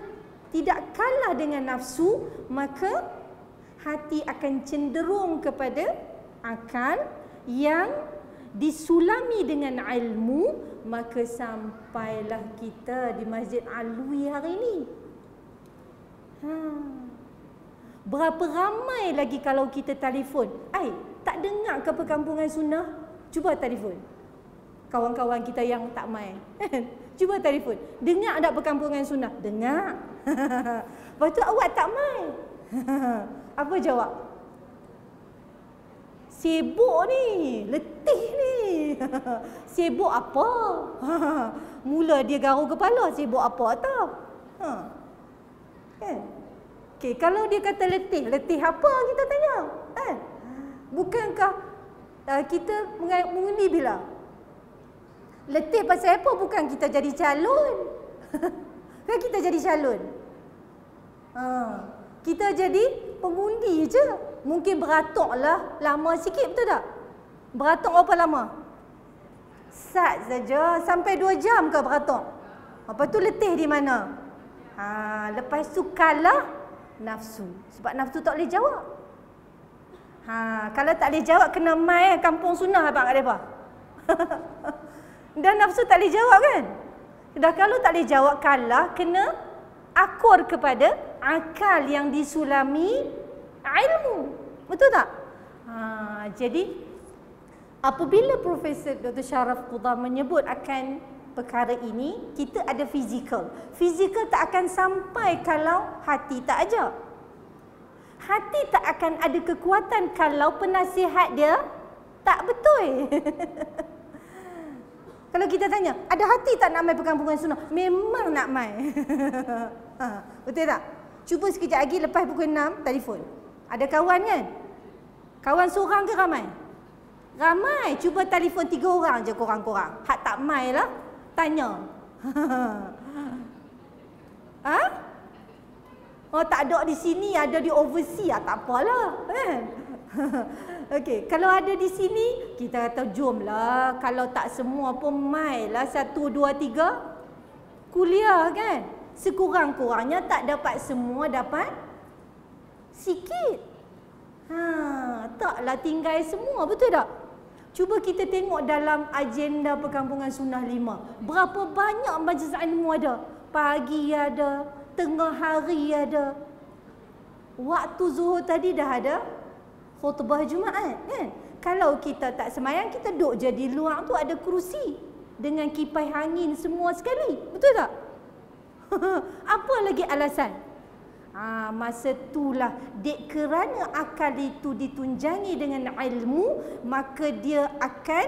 tidak kalah dengan nafsu maka hati akan cenderung kepada akal yang disulami dengan ilmu maka sampailah kita di Masjid Alwi hari ini. Ha. Berapa ramai lagi kalau kita telefon? Ai, tak dengar ke perkampungan sunnah? Cuba telefon. Kawan-kawan kita yang tak main. *laughs* Cuba telefon. Dengar tak perkampungan sunnah? Dengar. *laughs* Lepas tu awak tak main. *laughs* Apa jawab? Sibuk ni, letih ni. sibuk apa? Mula dia garuk kepala, sibuk apa tau? Ha. Kan? Okay, kalau dia kata letih, letih apa kita tanya? Kan? Bukankah uh, kita mengundi bila? Letih pasal apa? Bukan kita jadi calon. *laughs* kan kita jadi calon? Ha. Kita jadi pengundi je. Mungkin beratuk lah lama sikit betul tak? Beratuk berapa lama? Sat saja sampai dua jam ke beratuk? Apa tu letih di mana? Ha, lepas tu kalah nafsu. Sebab nafsu tak boleh jawab. Ha, kalau tak boleh jawab kena mai kampung sunnah abang kat depa. *laughs* Dan nafsu tak boleh jawab kan? Dah kalau tak boleh jawab kalah kena akur kepada akal yang disulami ilmu. Betul tak? Ha, jadi apabila Profesor Dr. Sharaf Qudha menyebut akan perkara ini, kita ada fizikal. Fizikal tak akan sampai kalau hati tak ajak. Hati tak akan ada kekuatan kalau penasihat dia tak betul. *laughs* kalau kita tanya, ada hati tak nak main perkampungan sunnah? Memang nak main. *laughs* ha, betul tak? Cuba sekejap lagi lepas pukul 6, telefon. Ada kawan kan? Kawan seorang ke ramai? Ramai. Cuba telefon tiga orang je korang-korang. Hak tak mai lah. Tanya. *laughs* ha? Oh tak ada di sini, ada di overseas. Ah, tak apalah. Kan? *laughs* Okey, kalau ada di sini, kita kata jomlah. Kalau tak semua pun mai lah. Satu, dua, tiga. Kuliah kan? Sekurang-kurangnya tak dapat semua, dapat sikit. Ha, taklah tinggal semua, betul tak? Cuba kita tengok dalam agenda perkampungan sunnah lima. Berapa banyak majlis ilmu ada? Pagi ada, tengah hari ada. Waktu zuhur tadi dah ada khutbah Jumaat kan? Kalau kita tak semayang, kita duduk je di luar tu ada kerusi dengan kipas angin semua sekali. Betul tak? *laughs* Apa lagi alasan? Ha, masa itulah dek kerana akal itu ditunjangi dengan ilmu maka dia akan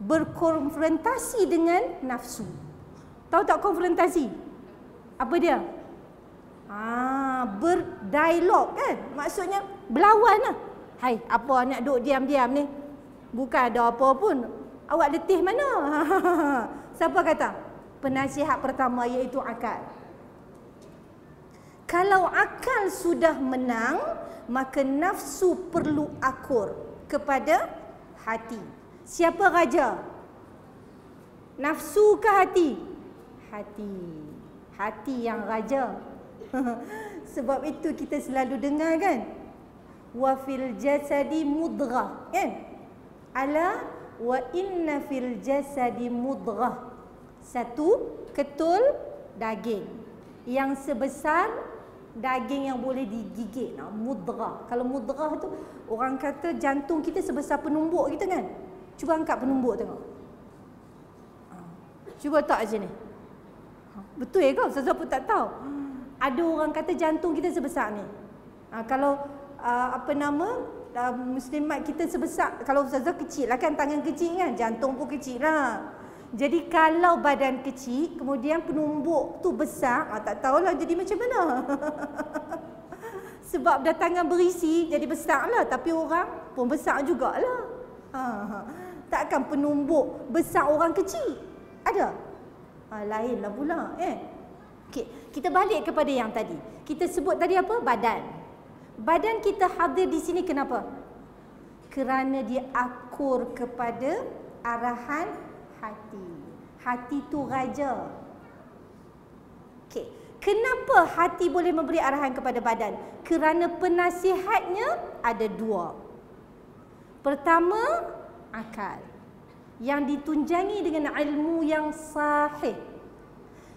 berkonfrontasi dengan nafsu. Tahu tak konfrontasi? Apa dia? Ha, berdialog kan? Maksudnya berlawan lah. Hai, apa nak duduk diam-diam ni? Bukan ada apa pun. Awak letih mana? *laughs* Siapa kata? Penasihat pertama iaitu akal. Kalau akal sudah menang, maka nafsu perlu akur kepada hati. Siapa raja? Nafsu ke hati? Hati. Hati yang raja. *laughs* Sebab itu kita selalu dengar kan? wa fil jasadi mudghah kan? Ala wa inna fil jasadi mudghah. Satu ketul daging. Yang sebesar daging yang boleh digigit. Nah, mudghah. Kalau mudghah tu orang kata jantung kita sebesar penumbuk kita kan? Cuba angkat penumbuk tengok. Ha. cuba tak aja ni betul ya kau saya pun tak tahu ada orang kata jantung kita sebesar ni ha, kalau uh, apa nama uh, muslimat kita sebesar kalau ustazah kecil lah kan tangan kecil kan jantung pun kecil lah jadi kalau badan kecil, kemudian penumbuk tu besar, ah, tak tahulah jadi macam mana. *laughs* Sebab dah tangan berisi, jadi besar lah. Tapi orang pun besar jugalah. Ha, ha. Takkan penumbuk besar orang kecil? Ada? Ha, lainlah pula. Eh? Okay. Kita balik kepada yang tadi. Kita sebut tadi apa? Badan. Badan kita hadir di sini kenapa? Kerana dia akur kepada arahan hati. Hati tu raja. Okey. Kenapa hati boleh memberi arahan kepada badan? Kerana penasihatnya ada dua. Pertama, akal. Yang ditunjangi dengan ilmu yang sahih.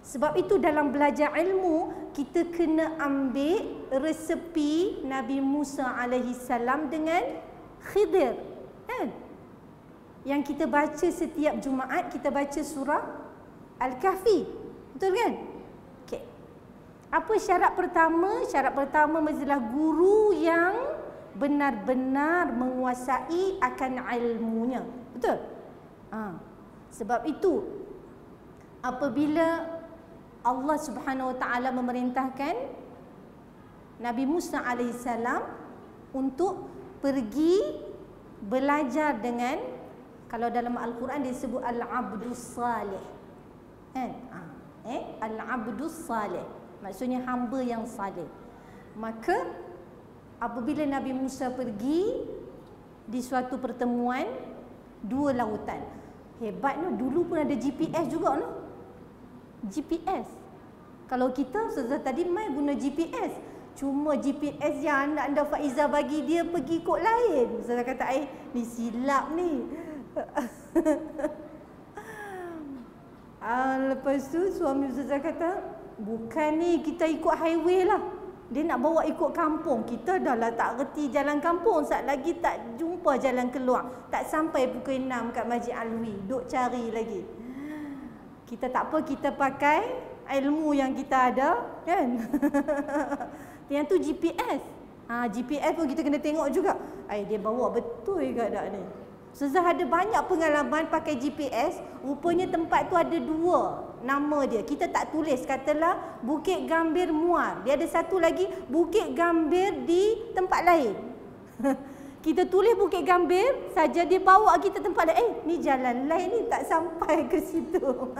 Sebab itu dalam belajar ilmu, kita kena ambil resepi Nabi Musa alaihi salam dengan Khidir. Kan? yang kita baca setiap Jumaat kita baca surah Al-Kahfi. Betul kan? Okey. Apa syarat pertama? Syarat pertama mestilah guru yang benar-benar menguasai akan ilmunya. Betul? Ha. Sebab itu apabila Allah Subhanahu Wa Taala memerintahkan Nabi Musa alaihissalam untuk pergi belajar dengan kalau dalam Al-Quran disebut Al-Abdus Salih. Kan? Ha. Eh? Al-Abdus Salih. Maksudnya hamba yang salih. Maka apabila Nabi Musa pergi di suatu pertemuan dua lautan. Hebat no dulu pun ada GPS juga no. GPS. Kalau kita sudah tadi mai guna GPS. Cuma GPS yang anda Faiza bagi dia pergi kod lain. Saya kata eh ni silap ni. *laughs* Ah, lepas tu suami Ustazah kata bukan ni kita ikut highway lah. Dia nak bawa ikut kampung. Kita dah lah tak reti jalan kampung saat lagi tak jumpa jalan keluar. Tak sampai pukul 6 kat Masjid Alwi duk cari lagi kita tak apa kita pakai ilmu yang kita ada kan *laughs* yang tu GPS ha, GPS pun kita kena tengok juga Ay, dia bawa betul ke tak ni Sezah ada banyak pengalaman pakai GPS, rupanya tempat tu ada dua nama dia. Kita tak tulis katalah Bukit Gambir Muar. Dia ada satu lagi Bukit Gambir di tempat lain. *laughs* kita tulis Bukit Gambir saja dia bawa kita tempat lain. Eh, ni jalan lain ni tak sampai ke situ. *laughs*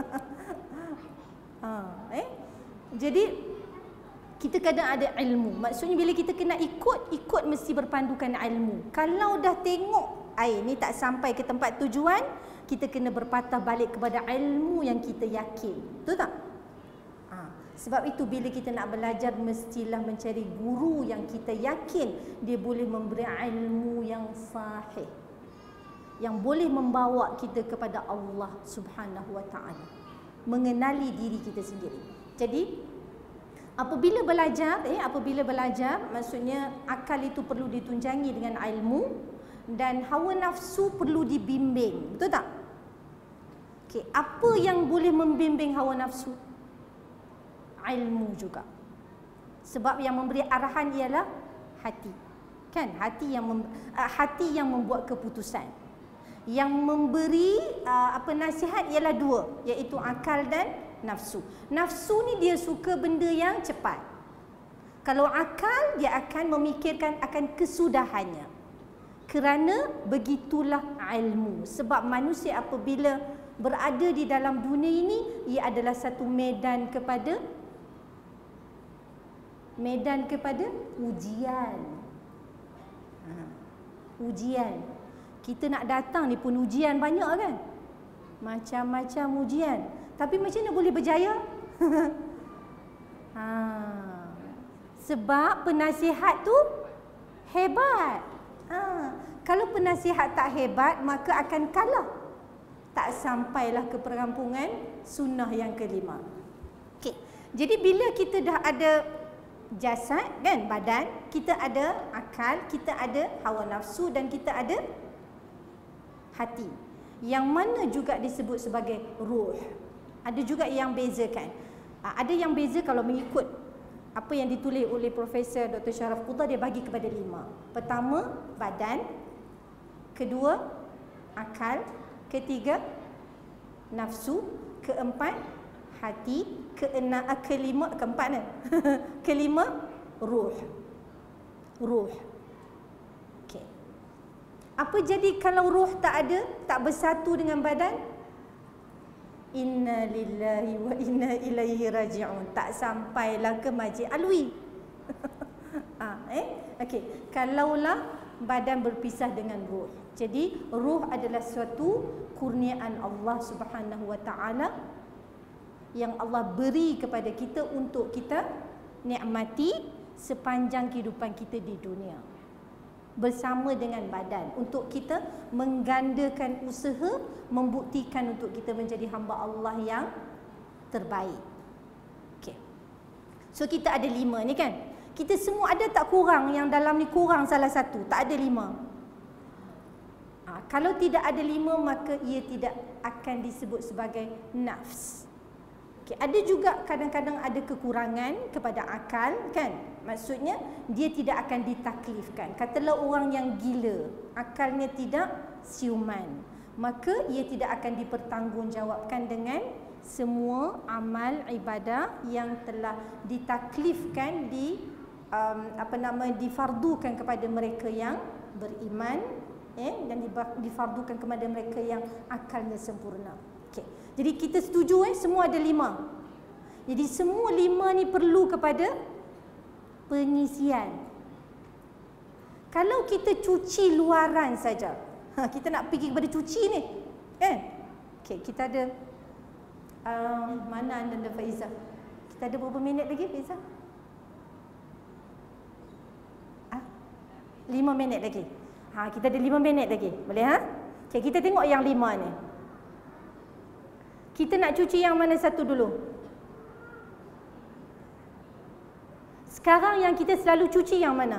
ha, eh? Jadi kita kadang ada ilmu. Maksudnya bila kita kena ikut, ikut mesti berpandukan ilmu. Kalau dah tengok air ni tak sampai ke tempat tujuan, kita kena berpatah balik kepada ilmu yang kita yakin. Betul tak? Ha. Sebab itu bila kita nak belajar mestilah mencari guru yang kita yakin dia boleh memberi ilmu yang sahih. Yang boleh membawa kita kepada Allah Subhanahu Wa Taala. Mengenali diri kita sendiri. Jadi apabila belajar eh apabila belajar maksudnya akal itu perlu ditunjangi dengan ilmu dan hawa nafsu perlu dibimbing. Betul tak? Okey, apa yang boleh membimbing hawa nafsu? Ilmu juga. Sebab yang memberi arahan ialah hati. Kan? Hati yang mem, uh, hati yang membuat keputusan. Yang memberi uh, apa nasihat ialah dua, iaitu akal dan nafsu. Nafsu ni dia suka benda yang cepat. Kalau akal dia akan memikirkan akan kesudahannya kerana begitulah ilmu sebab manusia apabila berada di dalam dunia ini ia adalah satu medan kepada medan kepada ujian ha. ujian kita nak datang ni pun ujian banyak kan macam-macam ujian tapi macam mana boleh berjaya *laughs* ha. sebab penasihat tu hebat. Ha. Kalau penasihat tak hebat, maka akan kalah. Tak sampailah ke perampungan sunnah yang kelima. Okey. Jadi bila kita dah ada jasad kan badan, kita ada akal, kita ada hawa nafsu dan kita ada hati. Yang mana juga disebut sebagai ruh. Ada juga yang bezakan. Ha, ada yang beza kalau mengikut apa yang ditulis oleh Profesor Dr. Syaraf Quta dia bagi kepada lima. Pertama, badan. Kedua, akal. Ketiga, nafsu. Keempat, hati. Keenam, ah, kelima, keempat ni. *laughs* kelima, ruh. Ruh. Okay. Apa jadi kalau ruh tak ada, tak bersatu dengan badan? Inna lillahi wa inna ilaihi raji'un. Tak sampailah ke Masjid Alwi. ha, *laughs* eh? Okey, kalaulah badan berpisah dengan ruh. Jadi ruh adalah suatu kurniaan Allah Subhanahu wa taala yang Allah beri kepada kita untuk kita nikmati sepanjang kehidupan kita di dunia bersama dengan badan untuk kita menggandakan usaha membuktikan untuk kita menjadi hamba Allah yang terbaik. Okey. So kita ada lima ni kan? Kita semua ada tak kurang yang dalam ni kurang salah satu? Tak ada lima. Ha, kalau tidak ada lima maka ia tidak akan disebut sebagai nafs. Okay, ada juga kadang-kadang ada kekurangan kepada akal kan? Maksudnya dia tidak akan ditaklifkan. Katalah orang yang gila, akalnya tidak siuman, maka ia tidak akan dipertanggungjawabkan dengan semua amal ibadah yang telah ditaklifkan di um, apa nama difardukan kepada mereka yang beriman eh dan difardukan kepada mereka yang akalnya sempurna. Okey. Jadi kita setuju eh semua ada lima. Jadi semua lima ni perlu kepada pengisian. Kalau kita cuci luaran saja. Ha, kita nak pergi kepada cuci ni. Kan? Okey, kita ada um, mana anda dan Faiza? Kita ada berapa minit lagi Faiza? Ah? Lima minit lagi. Ha, kita ada lima minit lagi. Boleh ha? Okay, kita tengok yang lima ni. Kita nak cuci yang mana satu dulu? Sekarang yang kita selalu cuci yang mana?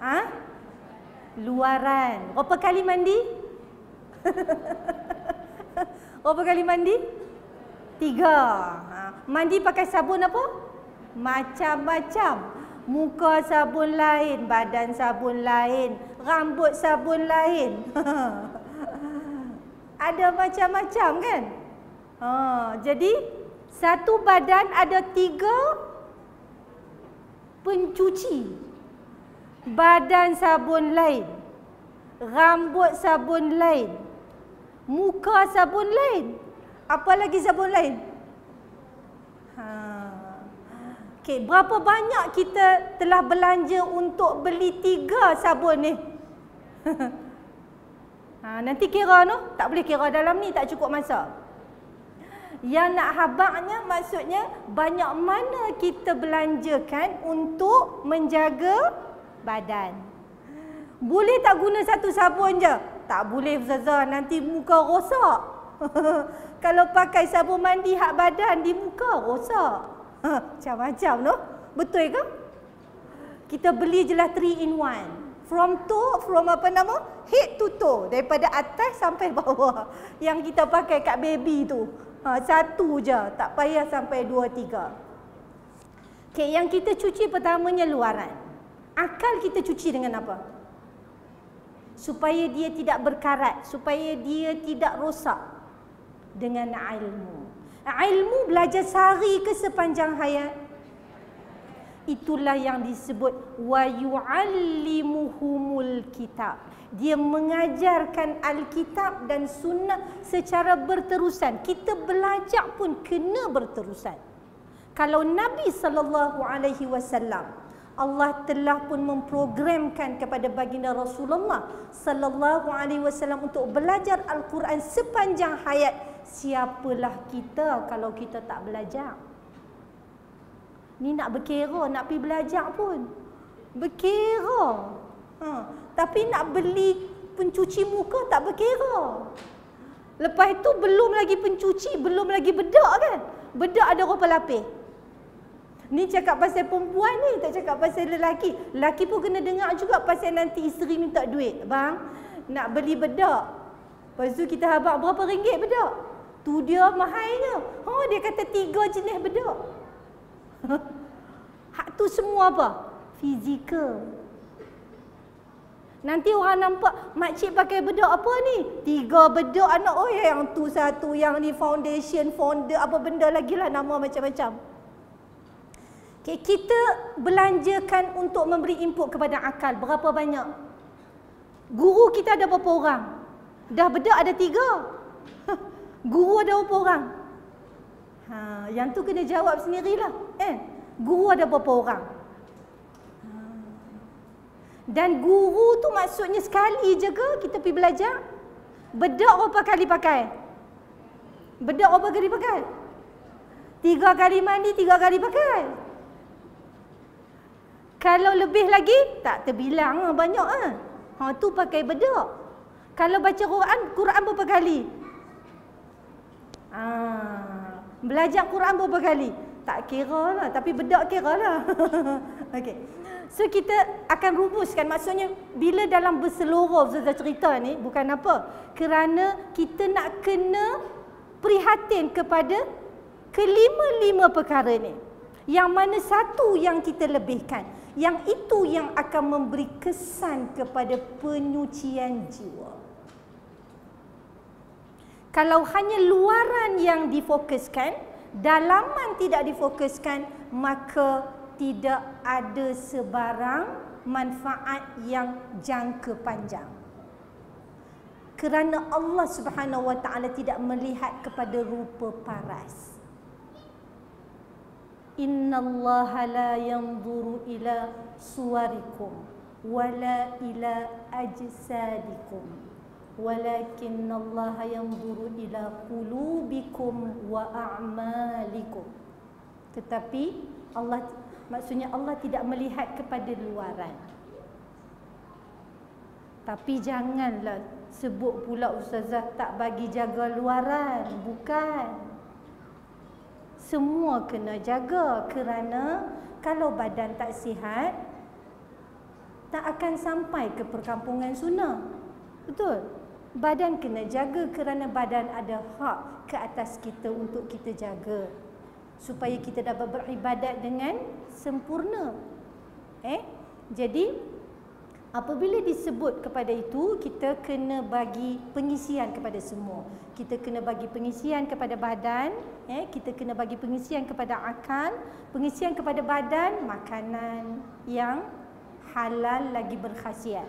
Ha? Luaran. Berapa kali mandi? *laughs* Berapa kali mandi? Tiga. Ha. Mandi pakai sabun apa? Macam-macam. Muka sabun lain, badan sabun lain, rambut sabun lain. *laughs* ada macam-macam kan? Ha, jadi satu badan ada tiga pencuci. Badan sabun lain. Rambut sabun lain. Muka sabun lain. Apa lagi sabun lain? Ha. Okay, berapa banyak kita telah belanja untuk beli tiga sabun ni? *laughs* Ha, nanti kira tu, tak boleh kira dalam ni, tak cukup masa. Yang nak habaknya maksudnya banyak mana kita belanjakan untuk menjaga badan. Boleh tak guna satu sabun je? Tak boleh Zaza, nanti muka rosak. *laughs* Kalau pakai sabun mandi hak badan di muka rosak. *laughs* Macam-macam tu. Betul ke? Kita beli je lah 3 in 1 from toe from apa nama head to toe daripada atas sampai bawah *laughs* yang kita pakai kat baby tu. Ha, satu je tak payah sampai dua tiga. Okay, yang kita cuci pertamanya luaran. Akal kita cuci dengan apa? Supaya dia tidak berkarat supaya dia tidak rosak dengan ilmu. Ilmu belajar sehari ke sepanjang hayat itulah yang disebut wa yuallimuhumul kitab. Dia mengajarkan alkitab dan sunnah secara berterusan. Kita belajar pun kena berterusan. Kalau nabi sallallahu alaihi wasallam Allah telah pun memprogramkan kepada baginda Rasulullah sallallahu alaihi wasallam untuk belajar al-Quran sepanjang hayat siapalah kita kalau kita tak belajar Ni nak berkira, nak pergi belajar pun. Berkira. Ha. Tapi nak beli pencuci muka tak berkira. Lepas itu belum lagi pencuci, belum lagi bedak kan? Bedak ada berapa lapis? Ni cakap pasal perempuan ni, tak cakap pasal lelaki. Lelaki pun kena dengar juga pasal nanti isteri minta duit. Bang, nak beli bedak. Lepas tu kita habak berapa ringgit bedak? Tu dia mahalnya. Oh, dia kata tiga jenis bedak. *laughs* Hak tu semua apa? Fizikal. Nanti orang nampak makcik pakai bedak apa ni? Tiga bedak anak oh yang tu satu, yang ni foundation, founder, apa benda lagi lah nama macam-macam. Okay, kita belanjakan untuk memberi input kepada akal. Berapa banyak? Guru kita ada berapa orang? Dah bedak ada tiga. *laughs* Guru ada berapa orang? Ha, yang tu kena jawab sendirilah. Eh, guru ada berapa orang? Dan guru tu maksudnya sekali je ke kita pergi belajar? Bedak berapa kali pakai? Bedak berapa kali pakai? Tiga kali mandi, tiga kali pakai. Kalau lebih lagi, tak terbilang banyak ah. Ha tu pakai bedak. Kalau baca Quran, Quran berapa kali? Ah, belajar Quran berapa kali? Tak kira lah, tapi bedak kira lah. *laughs* Okey. So kita akan rumuskan maksudnya bila dalam berseluruh cerita ni bukan apa kerana kita nak kena prihatin kepada kelima-lima perkara ni. Yang mana satu yang kita lebihkan, yang itu yang akan memberi kesan kepada penyucian jiwa. Kalau hanya luaran yang difokuskan, dalaman tidak difokuskan, maka tidak ada sebarang manfaat yang jangka panjang. Kerana Allah Subhanahu Wa Taala tidak melihat kepada rupa paras. Inna Allah la yanzuru ila suwarikum wala ila ajsadikum walakin Allah yanzuru ila qulubikum wa a'malikum tetapi Allah Maksudnya Allah tidak melihat kepada luaran. Tapi janganlah sebut pula ustazah tak bagi jaga luaran. Bukan. Semua kena jaga kerana kalau badan tak sihat tak akan sampai ke perkampungan sunnah. Betul? Badan kena jaga kerana badan ada hak ke atas kita untuk kita jaga supaya kita dapat beribadat dengan sempurna. Eh? Jadi apabila disebut kepada itu kita kena bagi pengisian kepada semua. Kita kena bagi pengisian kepada badan, eh kita kena bagi pengisian kepada akal, pengisian kepada badan, makanan yang halal lagi berkhasiat.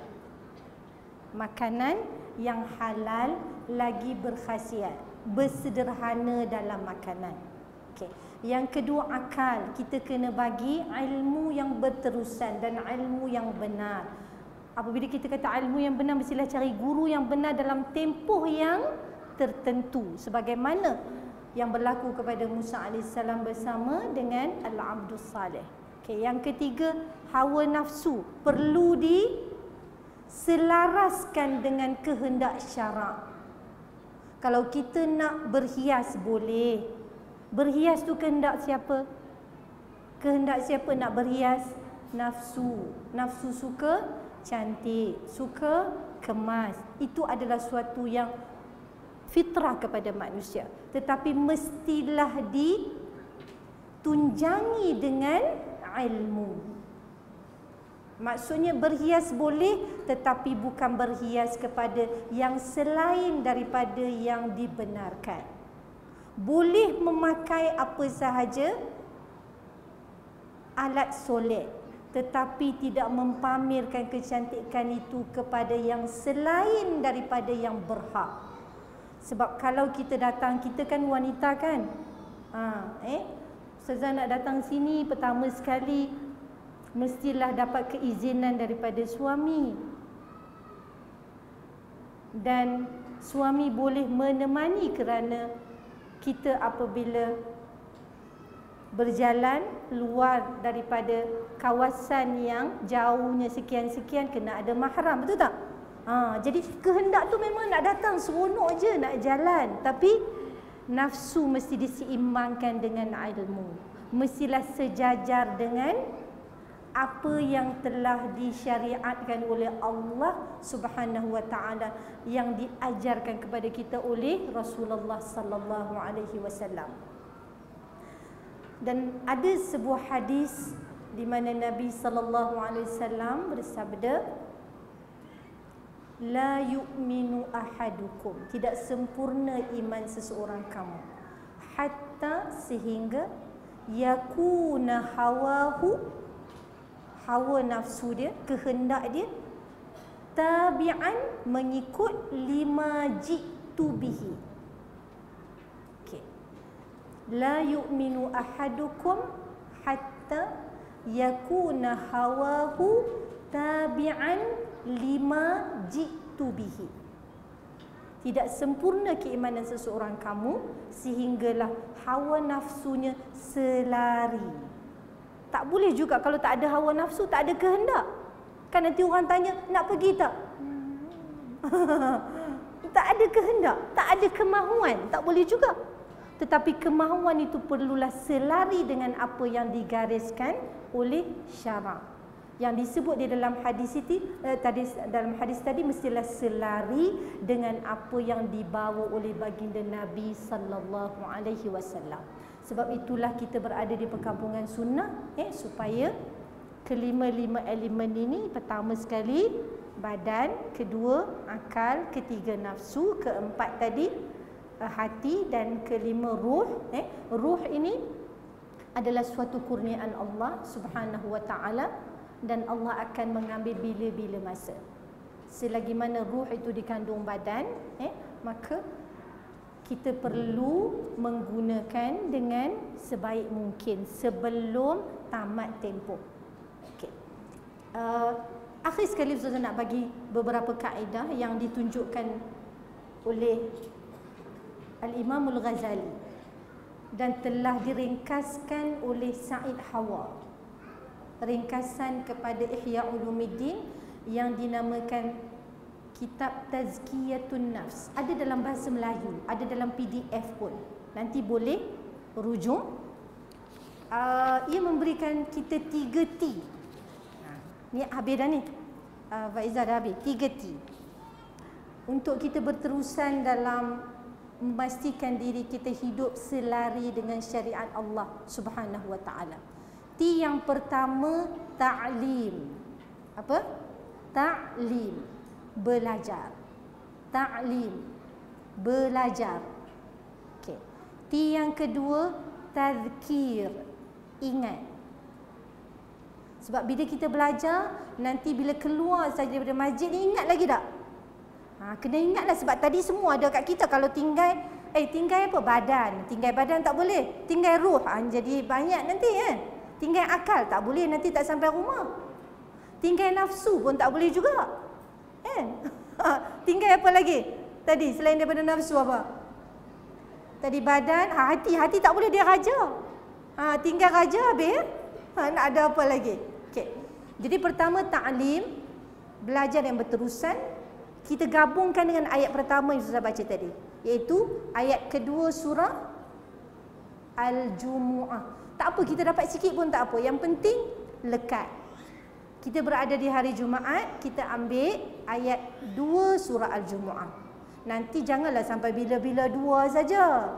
Makanan yang halal lagi berkhasiat. Bersederhana dalam makanan. Okey. Yang kedua akal, kita kena bagi ilmu yang berterusan dan ilmu yang benar. Apabila kita kata ilmu yang benar, mestilah cari guru yang benar dalam tempoh yang tertentu. Sebagaimana yang berlaku kepada Musa AS bersama dengan Al-Abdus Saleh. Okay, yang ketiga, hawa nafsu perlu diselaraskan dengan kehendak syarak. Kalau kita nak berhias boleh, Berhias tu kehendak siapa? Kehendak siapa nak berhias? Nafsu. Nafsu suka cantik, suka kemas. Itu adalah suatu yang fitrah kepada manusia. Tetapi mestilah ditunjangi dengan ilmu. Maksudnya berhias boleh tetapi bukan berhias kepada yang selain daripada yang dibenarkan. Boleh memakai apa sahaja alat solat tetapi tidak mempamerkan kecantikan itu kepada yang selain daripada yang berhak. Sebab kalau kita datang kita kan wanita kan? Ha, eh? Ustazah nak datang sini pertama sekali mestilah dapat keizinan daripada suami. Dan suami boleh menemani kerana kita apabila berjalan luar daripada kawasan yang jauhnya sekian-sekian kena ada mahram betul tak? Ha, jadi kehendak tu memang nak datang seronok je nak jalan. Tapi nafsu mesti diseimbangkan dengan ilmu. Mestilah sejajar dengan apa yang telah disyariatkan oleh Allah Subhanahu wa taala yang diajarkan kepada kita oleh Rasulullah sallallahu alaihi wasallam. Dan ada sebuah hadis di mana Nabi sallallahu alaihi wasallam bersabda La yu'minu ahadukum Tidak sempurna iman seseorang kamu Hatta sehingga Yakuna hawahu hawa nafsu dia, kehendak dia tabi'an mengikut lima jitu bihi. Okay. La yu'minu ahadukum hatta yakuna hawahu tabi'an lima jitu bihi. Tidak sempurna keimanan seseorang kamu sehinggalah hawa nafsunya selari tak boleh juga kalau tak ada hawa nafsu, tak ada kehendak. Kan nanti orang tanya, nak pergi tak? *laughs* tak ada kehendak, tak ada kemahuan, tak boleh juga. Tetapi kemahuan itu perlulah selari dengan apa yang digariskan oleh syarak. Yang disebut di dalam hadis itu eh, tadi dalam hadis tadi mestilah selari dengan apa yang dibawa oleh baginda Nabi sallallahu alaihi wasallam. Sebab itulah kita berada di perkampungan sunnah eh, supaya kelima-lima elemen ini pertama sekali badan, kedua akal, ketiga nafsu, keempat tadi eh, hati dan kelima ruh. Eh. Ruh ini adalah suatu kurniaan Allah Subhanahu wa taala dan Allah akan mengambil bila-bila masa. Selagi mana ruh itu dikandung badan, eh, maka kita perlu menggunakan dengan sebaik mungkin sebelum tamat tempoh. Okay. Uh, akhir sekali saya nak bagi beberapa kaedah yang ditunjukkan oleh Al-Imam Al-Ghazali dan telah diringkaskan oleh Said Hawa. Ringkasan kepada Ihya Ulumuddin yang dinamakan kitab Tazkiyatun Nafs. Ada dalam bahasa Melayu ada dalam PDF pun. Nanti boleh rujuk. Uh, ia memberikan kita tiga T. Ha, ni habis dah ni. Uh, Faiza dah habis. Tiga T. Untuk kita berterusan dalam memastikan diri kita hidup selari dengan syariat Allah Subhanahu wa taala. T yang pertama ta'lim. Apa? Ta'lim belajar. Ta'lim, belajar. Okey. T yang kedua, tazkir, ingat. Sebab bila kita belajar, nanti bila keluar saja daripada masjid ni ingat lagi tak? Ha, kena ingatlah sebab tadi semua ada kat kita kalau tinggal eh tinggal apa badan tinggal badan tak boleh tinggal ruh ha, jadi banyak nanti kan tinggal akal tak boleh nanti tak sampai rumah tinggal nafsu pun tak boleh juga Kan? *laughs* Tinggal apa lagi? Tadi selain daripada nafsu apa? Tadi badan, ha, hati. Hati tak boleh dia raja. Ha, tinggal raja habis. Ha, nak ada apa lagi? Okay. Jadi pertama ta'lim. Belajar yang berterusan. Kita gabungkan dengan ayat pertama yang saya baca tadi. Iaitu ayat kedua surah Al-Jumu'ah. Tak apa kita dapat sikit pun tak apa. Yang penting lekat kita berada di hari Jumaat, kita ambil ayat 2 surah Al-Jumu'ah. Nanti janganlah sampai bila-bila dua saja.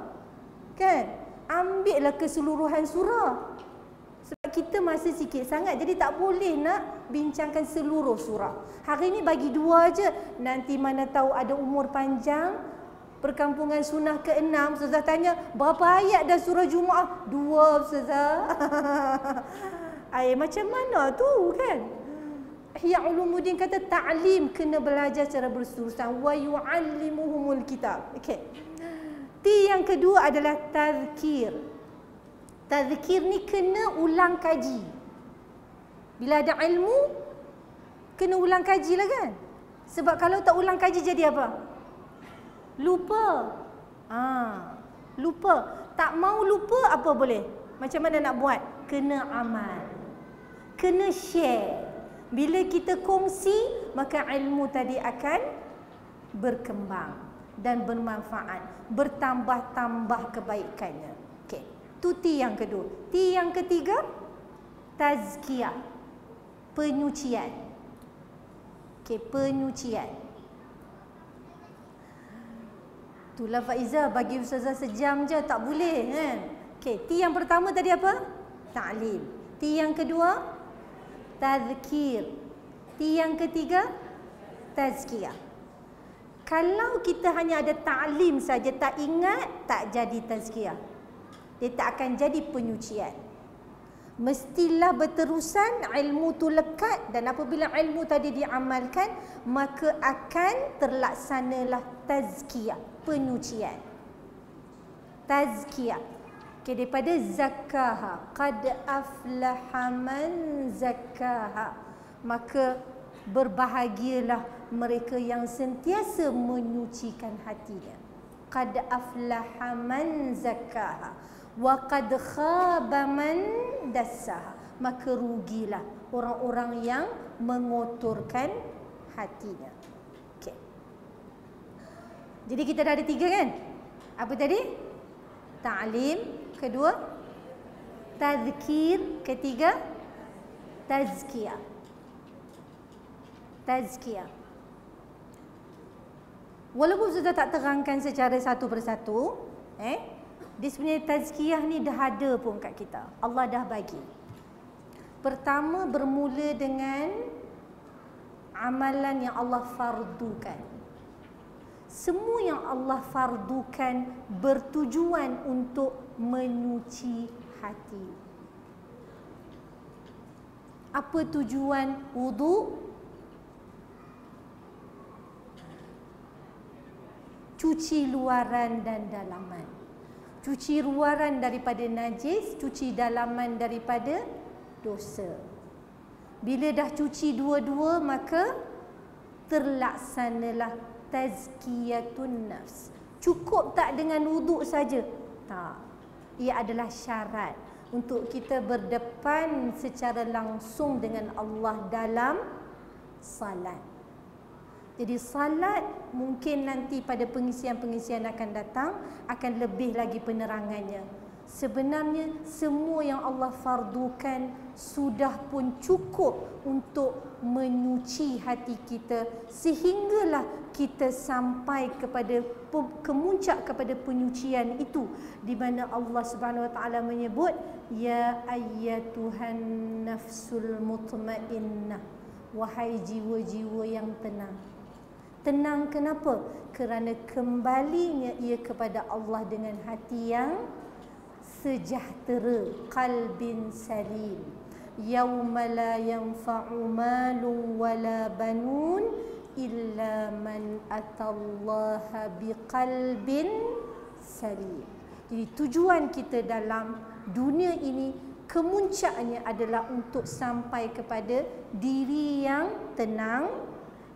Kan? Ambillah keseluruhan surah. Sebab kita masih sikit sangat jadi tak boleh nak bincangkan seluruh surah. Hari ini bagi dua aja. Nanti mana tahu ada umur panjang, perkampungan sunnah ke-6 Ustazah tanya berapa ayat dah surah Jumaat? Dua Ustazah. *laughs* Ay, macam mana tu kan? Ihya Ulumuddin kata ta'lim kena belajar secara berterusan wa yu'allimuhumul kitab. Okey. T yang kedua adalah tazkir. Tazkir ni kena ulang kaji. Bila ada ilmu kena ulang kaji lah kan? Sebab kalau tak ulang kaji jadi apa? Lupa. Ah, ha, lupa. Tak mau lupa apa boleh? Macam mana nak buat? Kena amal. Kena share. Bila kita kongsi, maka ilmu tadi akan berkembang dan bermanfaat. Bertambah-tambah kebaikannya. Okey. Tu T yang kedua. T yang ketiga, tazkiyah. Penyucian. Okey, penyucian. Itulah Faiza bagi ustazah sejam je tak boleh kan. Okey, T yang pertama tadi apa? Ta'lim. T yang kedua tazkir. T yang ketiga tazkiyah. Kalau kita hanya ada ta'lim saja tak ingat tak jadi tazkiyah. Dia tak akan jadi penyucian. Mestilah berterusan ilmu tu lekat dan apabila ilmu tadi diamalkan maka akan terlaksanalah tazkiyah penyucian. Tazkiyah. Okay, daripada zakaha. Qad aflaha man zakaha. Maka berbahagialah mereka yang sentiasa menyucikan hatinya. Qad aflaha man zakaha. Wa qad khaba man dassaha. Maka rugilah orang-orang yang mengotorkan hatinya. Jadi kita dah ada tiga kan? Apa tadi? Ta'lim. Kedua? Tazkir. Ketiga? Tazkiyah. Tazkiyah. Walaupun sudah tak terangkan secara satu persatu, eh, di sebenarnya tazkiyah ni dah ada pun kat kita. Allah dah bagi. Pertama bermula dengan amalan yang Allah fardukan semua yang Allah fardukan bertujuan untuk menyuci hati. Apa tujuan wudu? Cuci luaran dan dalaman. Cuci luaran daripada najis, cuci dalaman daripada dosa. Bila dah cuci dua-dua maka terlaksanalah tazkiyatun nafs. Cukup tak dengan wuduk saja? Tak. Ia adalah syarat untuk kita berdepan secara langsung dengan Allah dalam salat. Jadi salat mungkin nanti pada pengisian-pengisian akan datang akan lebih lagi penerangannya. Sebenarnya semua yang Allah fardukan sudah pun cukup untuk menyuci hati kita sehinggalah kita sampai kepada kemuncak kepada penyucian itu di mana Allah Subhanahu wa taala menyebut ya ayyatuhan nafsul mutmainnah. Wahai jiwa-jiwa yang tenang. Tenang kenapa? Kerana kembalinya ia kepada Allah dengan hati yang sejahtera qalbin salim yauma la yanfa'u malun wala banun illa man atallaha biqalbin salim. Jadi tujuan kita dalam dunia ini kemuncaknya adalah untuk sampai kepada diri yang tenang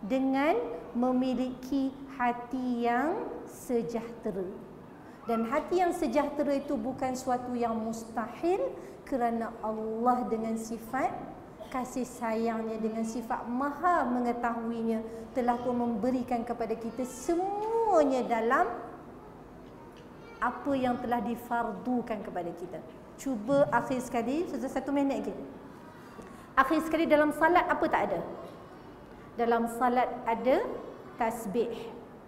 dengan memiliki hati yang sejahtera. Dan hati yang sejahtera itu bukan suatu yang mustahil kerana Allah dengan sifat kasih sayangnya dengan sifat maha mengetahuinya telah pun memberikan kepada kita semuanya dalam apa yang telah difardukan kepada kita. Cuba akhir sekali, sudah satu minit lagi. Akhir sekali dalam salat apa tak ada? Dalam salat ada tasbih,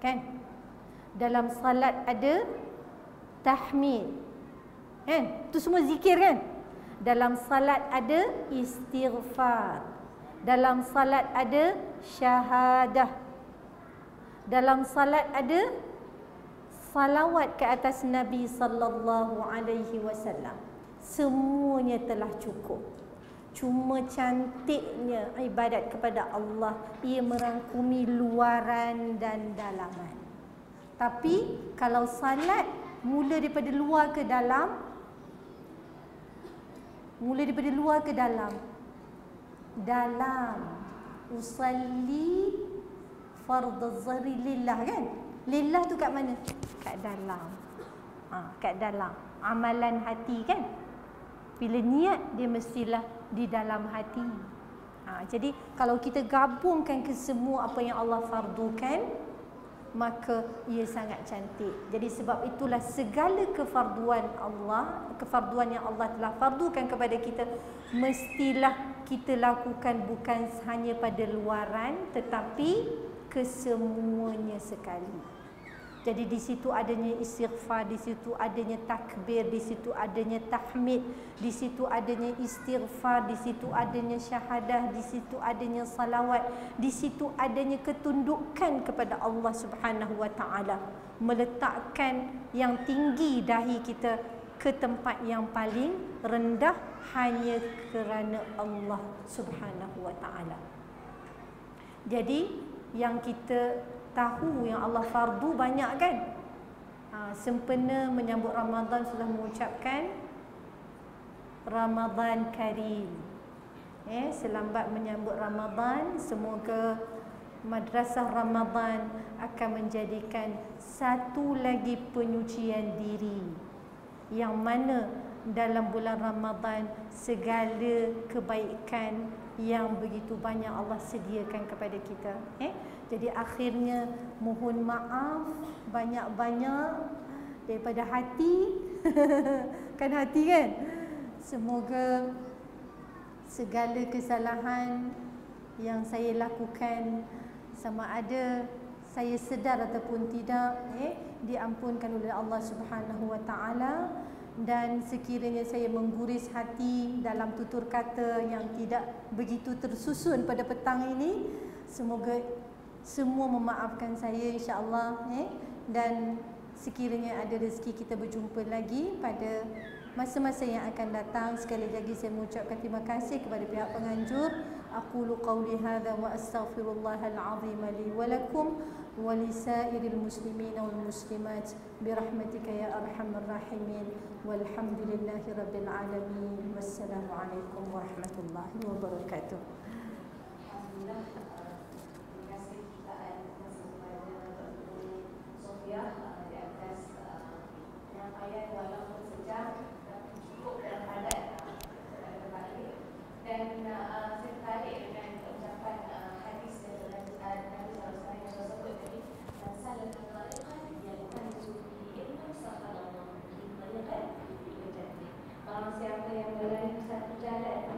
kan? Dalam salat ada tahmid. Kan? Itu semua zikir kan? Dalam salat ada istighfar. Dalam salat ada syahadah. Dalam salat ada salawat ke atas Nabi sallallahu alaihi wasallam. Semuanya telah cukup. Cuma cantiknya ibadat kepada Allah ia merangkumi luaran dan dalaman. Tapi kalau salat mula daripada luar ke dalam Mula daripada luar ke dalam? Dalam. Usalli fardhu zahri lillah kan? Lillah tu kat mana? Kat dalam. Ha, kat dalam. Amalan hati kan? Bila niat dia mestilah di dalam hati. Ha, jadi kalau kita gabungkan ke semua apa yang Allah fardukan, maka ia sangat cantik. Jadi sebab itulah segala kefarduan Allah, kefarduan yang Allah telah fardukan kepada kita mestilah kita lakukan bukan hanya pada luaran tetapi kesemuanya sekali. Jadi di situ adanya istighfar, di situ adanya takbir, di situ adanya tahmid, di situ adanya istighfar, di situ adanya syahadah, di situ adanya salawat, di situ adanya ketundukan kepada Allah Subhanahu wa taala, meletakkan yang tinggi dahi kita ke tempat yang paling rendah hanya kerana Allah Subhanahu wa taala. Jadi yang kita tahu yang Allah fardu banyak kan? Ha, sempena menyambut Ramadan sudah mengucapkan Ramadan Karim. Eh, selambat menyambut Ramadan. Semoga Madrasah Ramadan akan menjadikan satu lagi penyucian diri. Yang mana dalam bulan Ramadan segala kebaikan yang begitu banyak Allah sediakan kepada kita. Eh jadi akhirnya mohon maaf banyak-banyak daripada hati. *laughs* kan hati kan? Semoga segala kesalahan yang saya lakukan sama ada saya sedar ataupun tidak eh diampunkan oleh Allah Subhanahu wa taala dan sekiranya saya mengguris hati dalam tutur kata yang tidak begitu tersusun pada petang ini semoga semua memaafkan saya insya-Allah eh? Dan sekiranya ada rezeki kita berjumpa lagi pada masa-masa yang akan datang. Sekali lagi saya mengucapkan terima kasih kepada pihak penganjur. Aqulu qawli hadha wa astaghfirullahal azim li wa lakum wa lisairil muslimin wal muslimat. Birahmatika ya arhamar rahimin. Walhamdulillahi rabbil alamin. Wassalamu alaikum warahmatullahi wabarakatuh mudah uh, di atas uh, penyampaian walaupun sejak tapi cukup dan padat uh, dan uh, saya tertarik dengan ucapan uh, hadis yang uh, Nabi SAW yang tersebut tadi dan salah satu hal itu ilmu sahabat Allah yang berjalan kalau siapa yang berlanjutan berjalan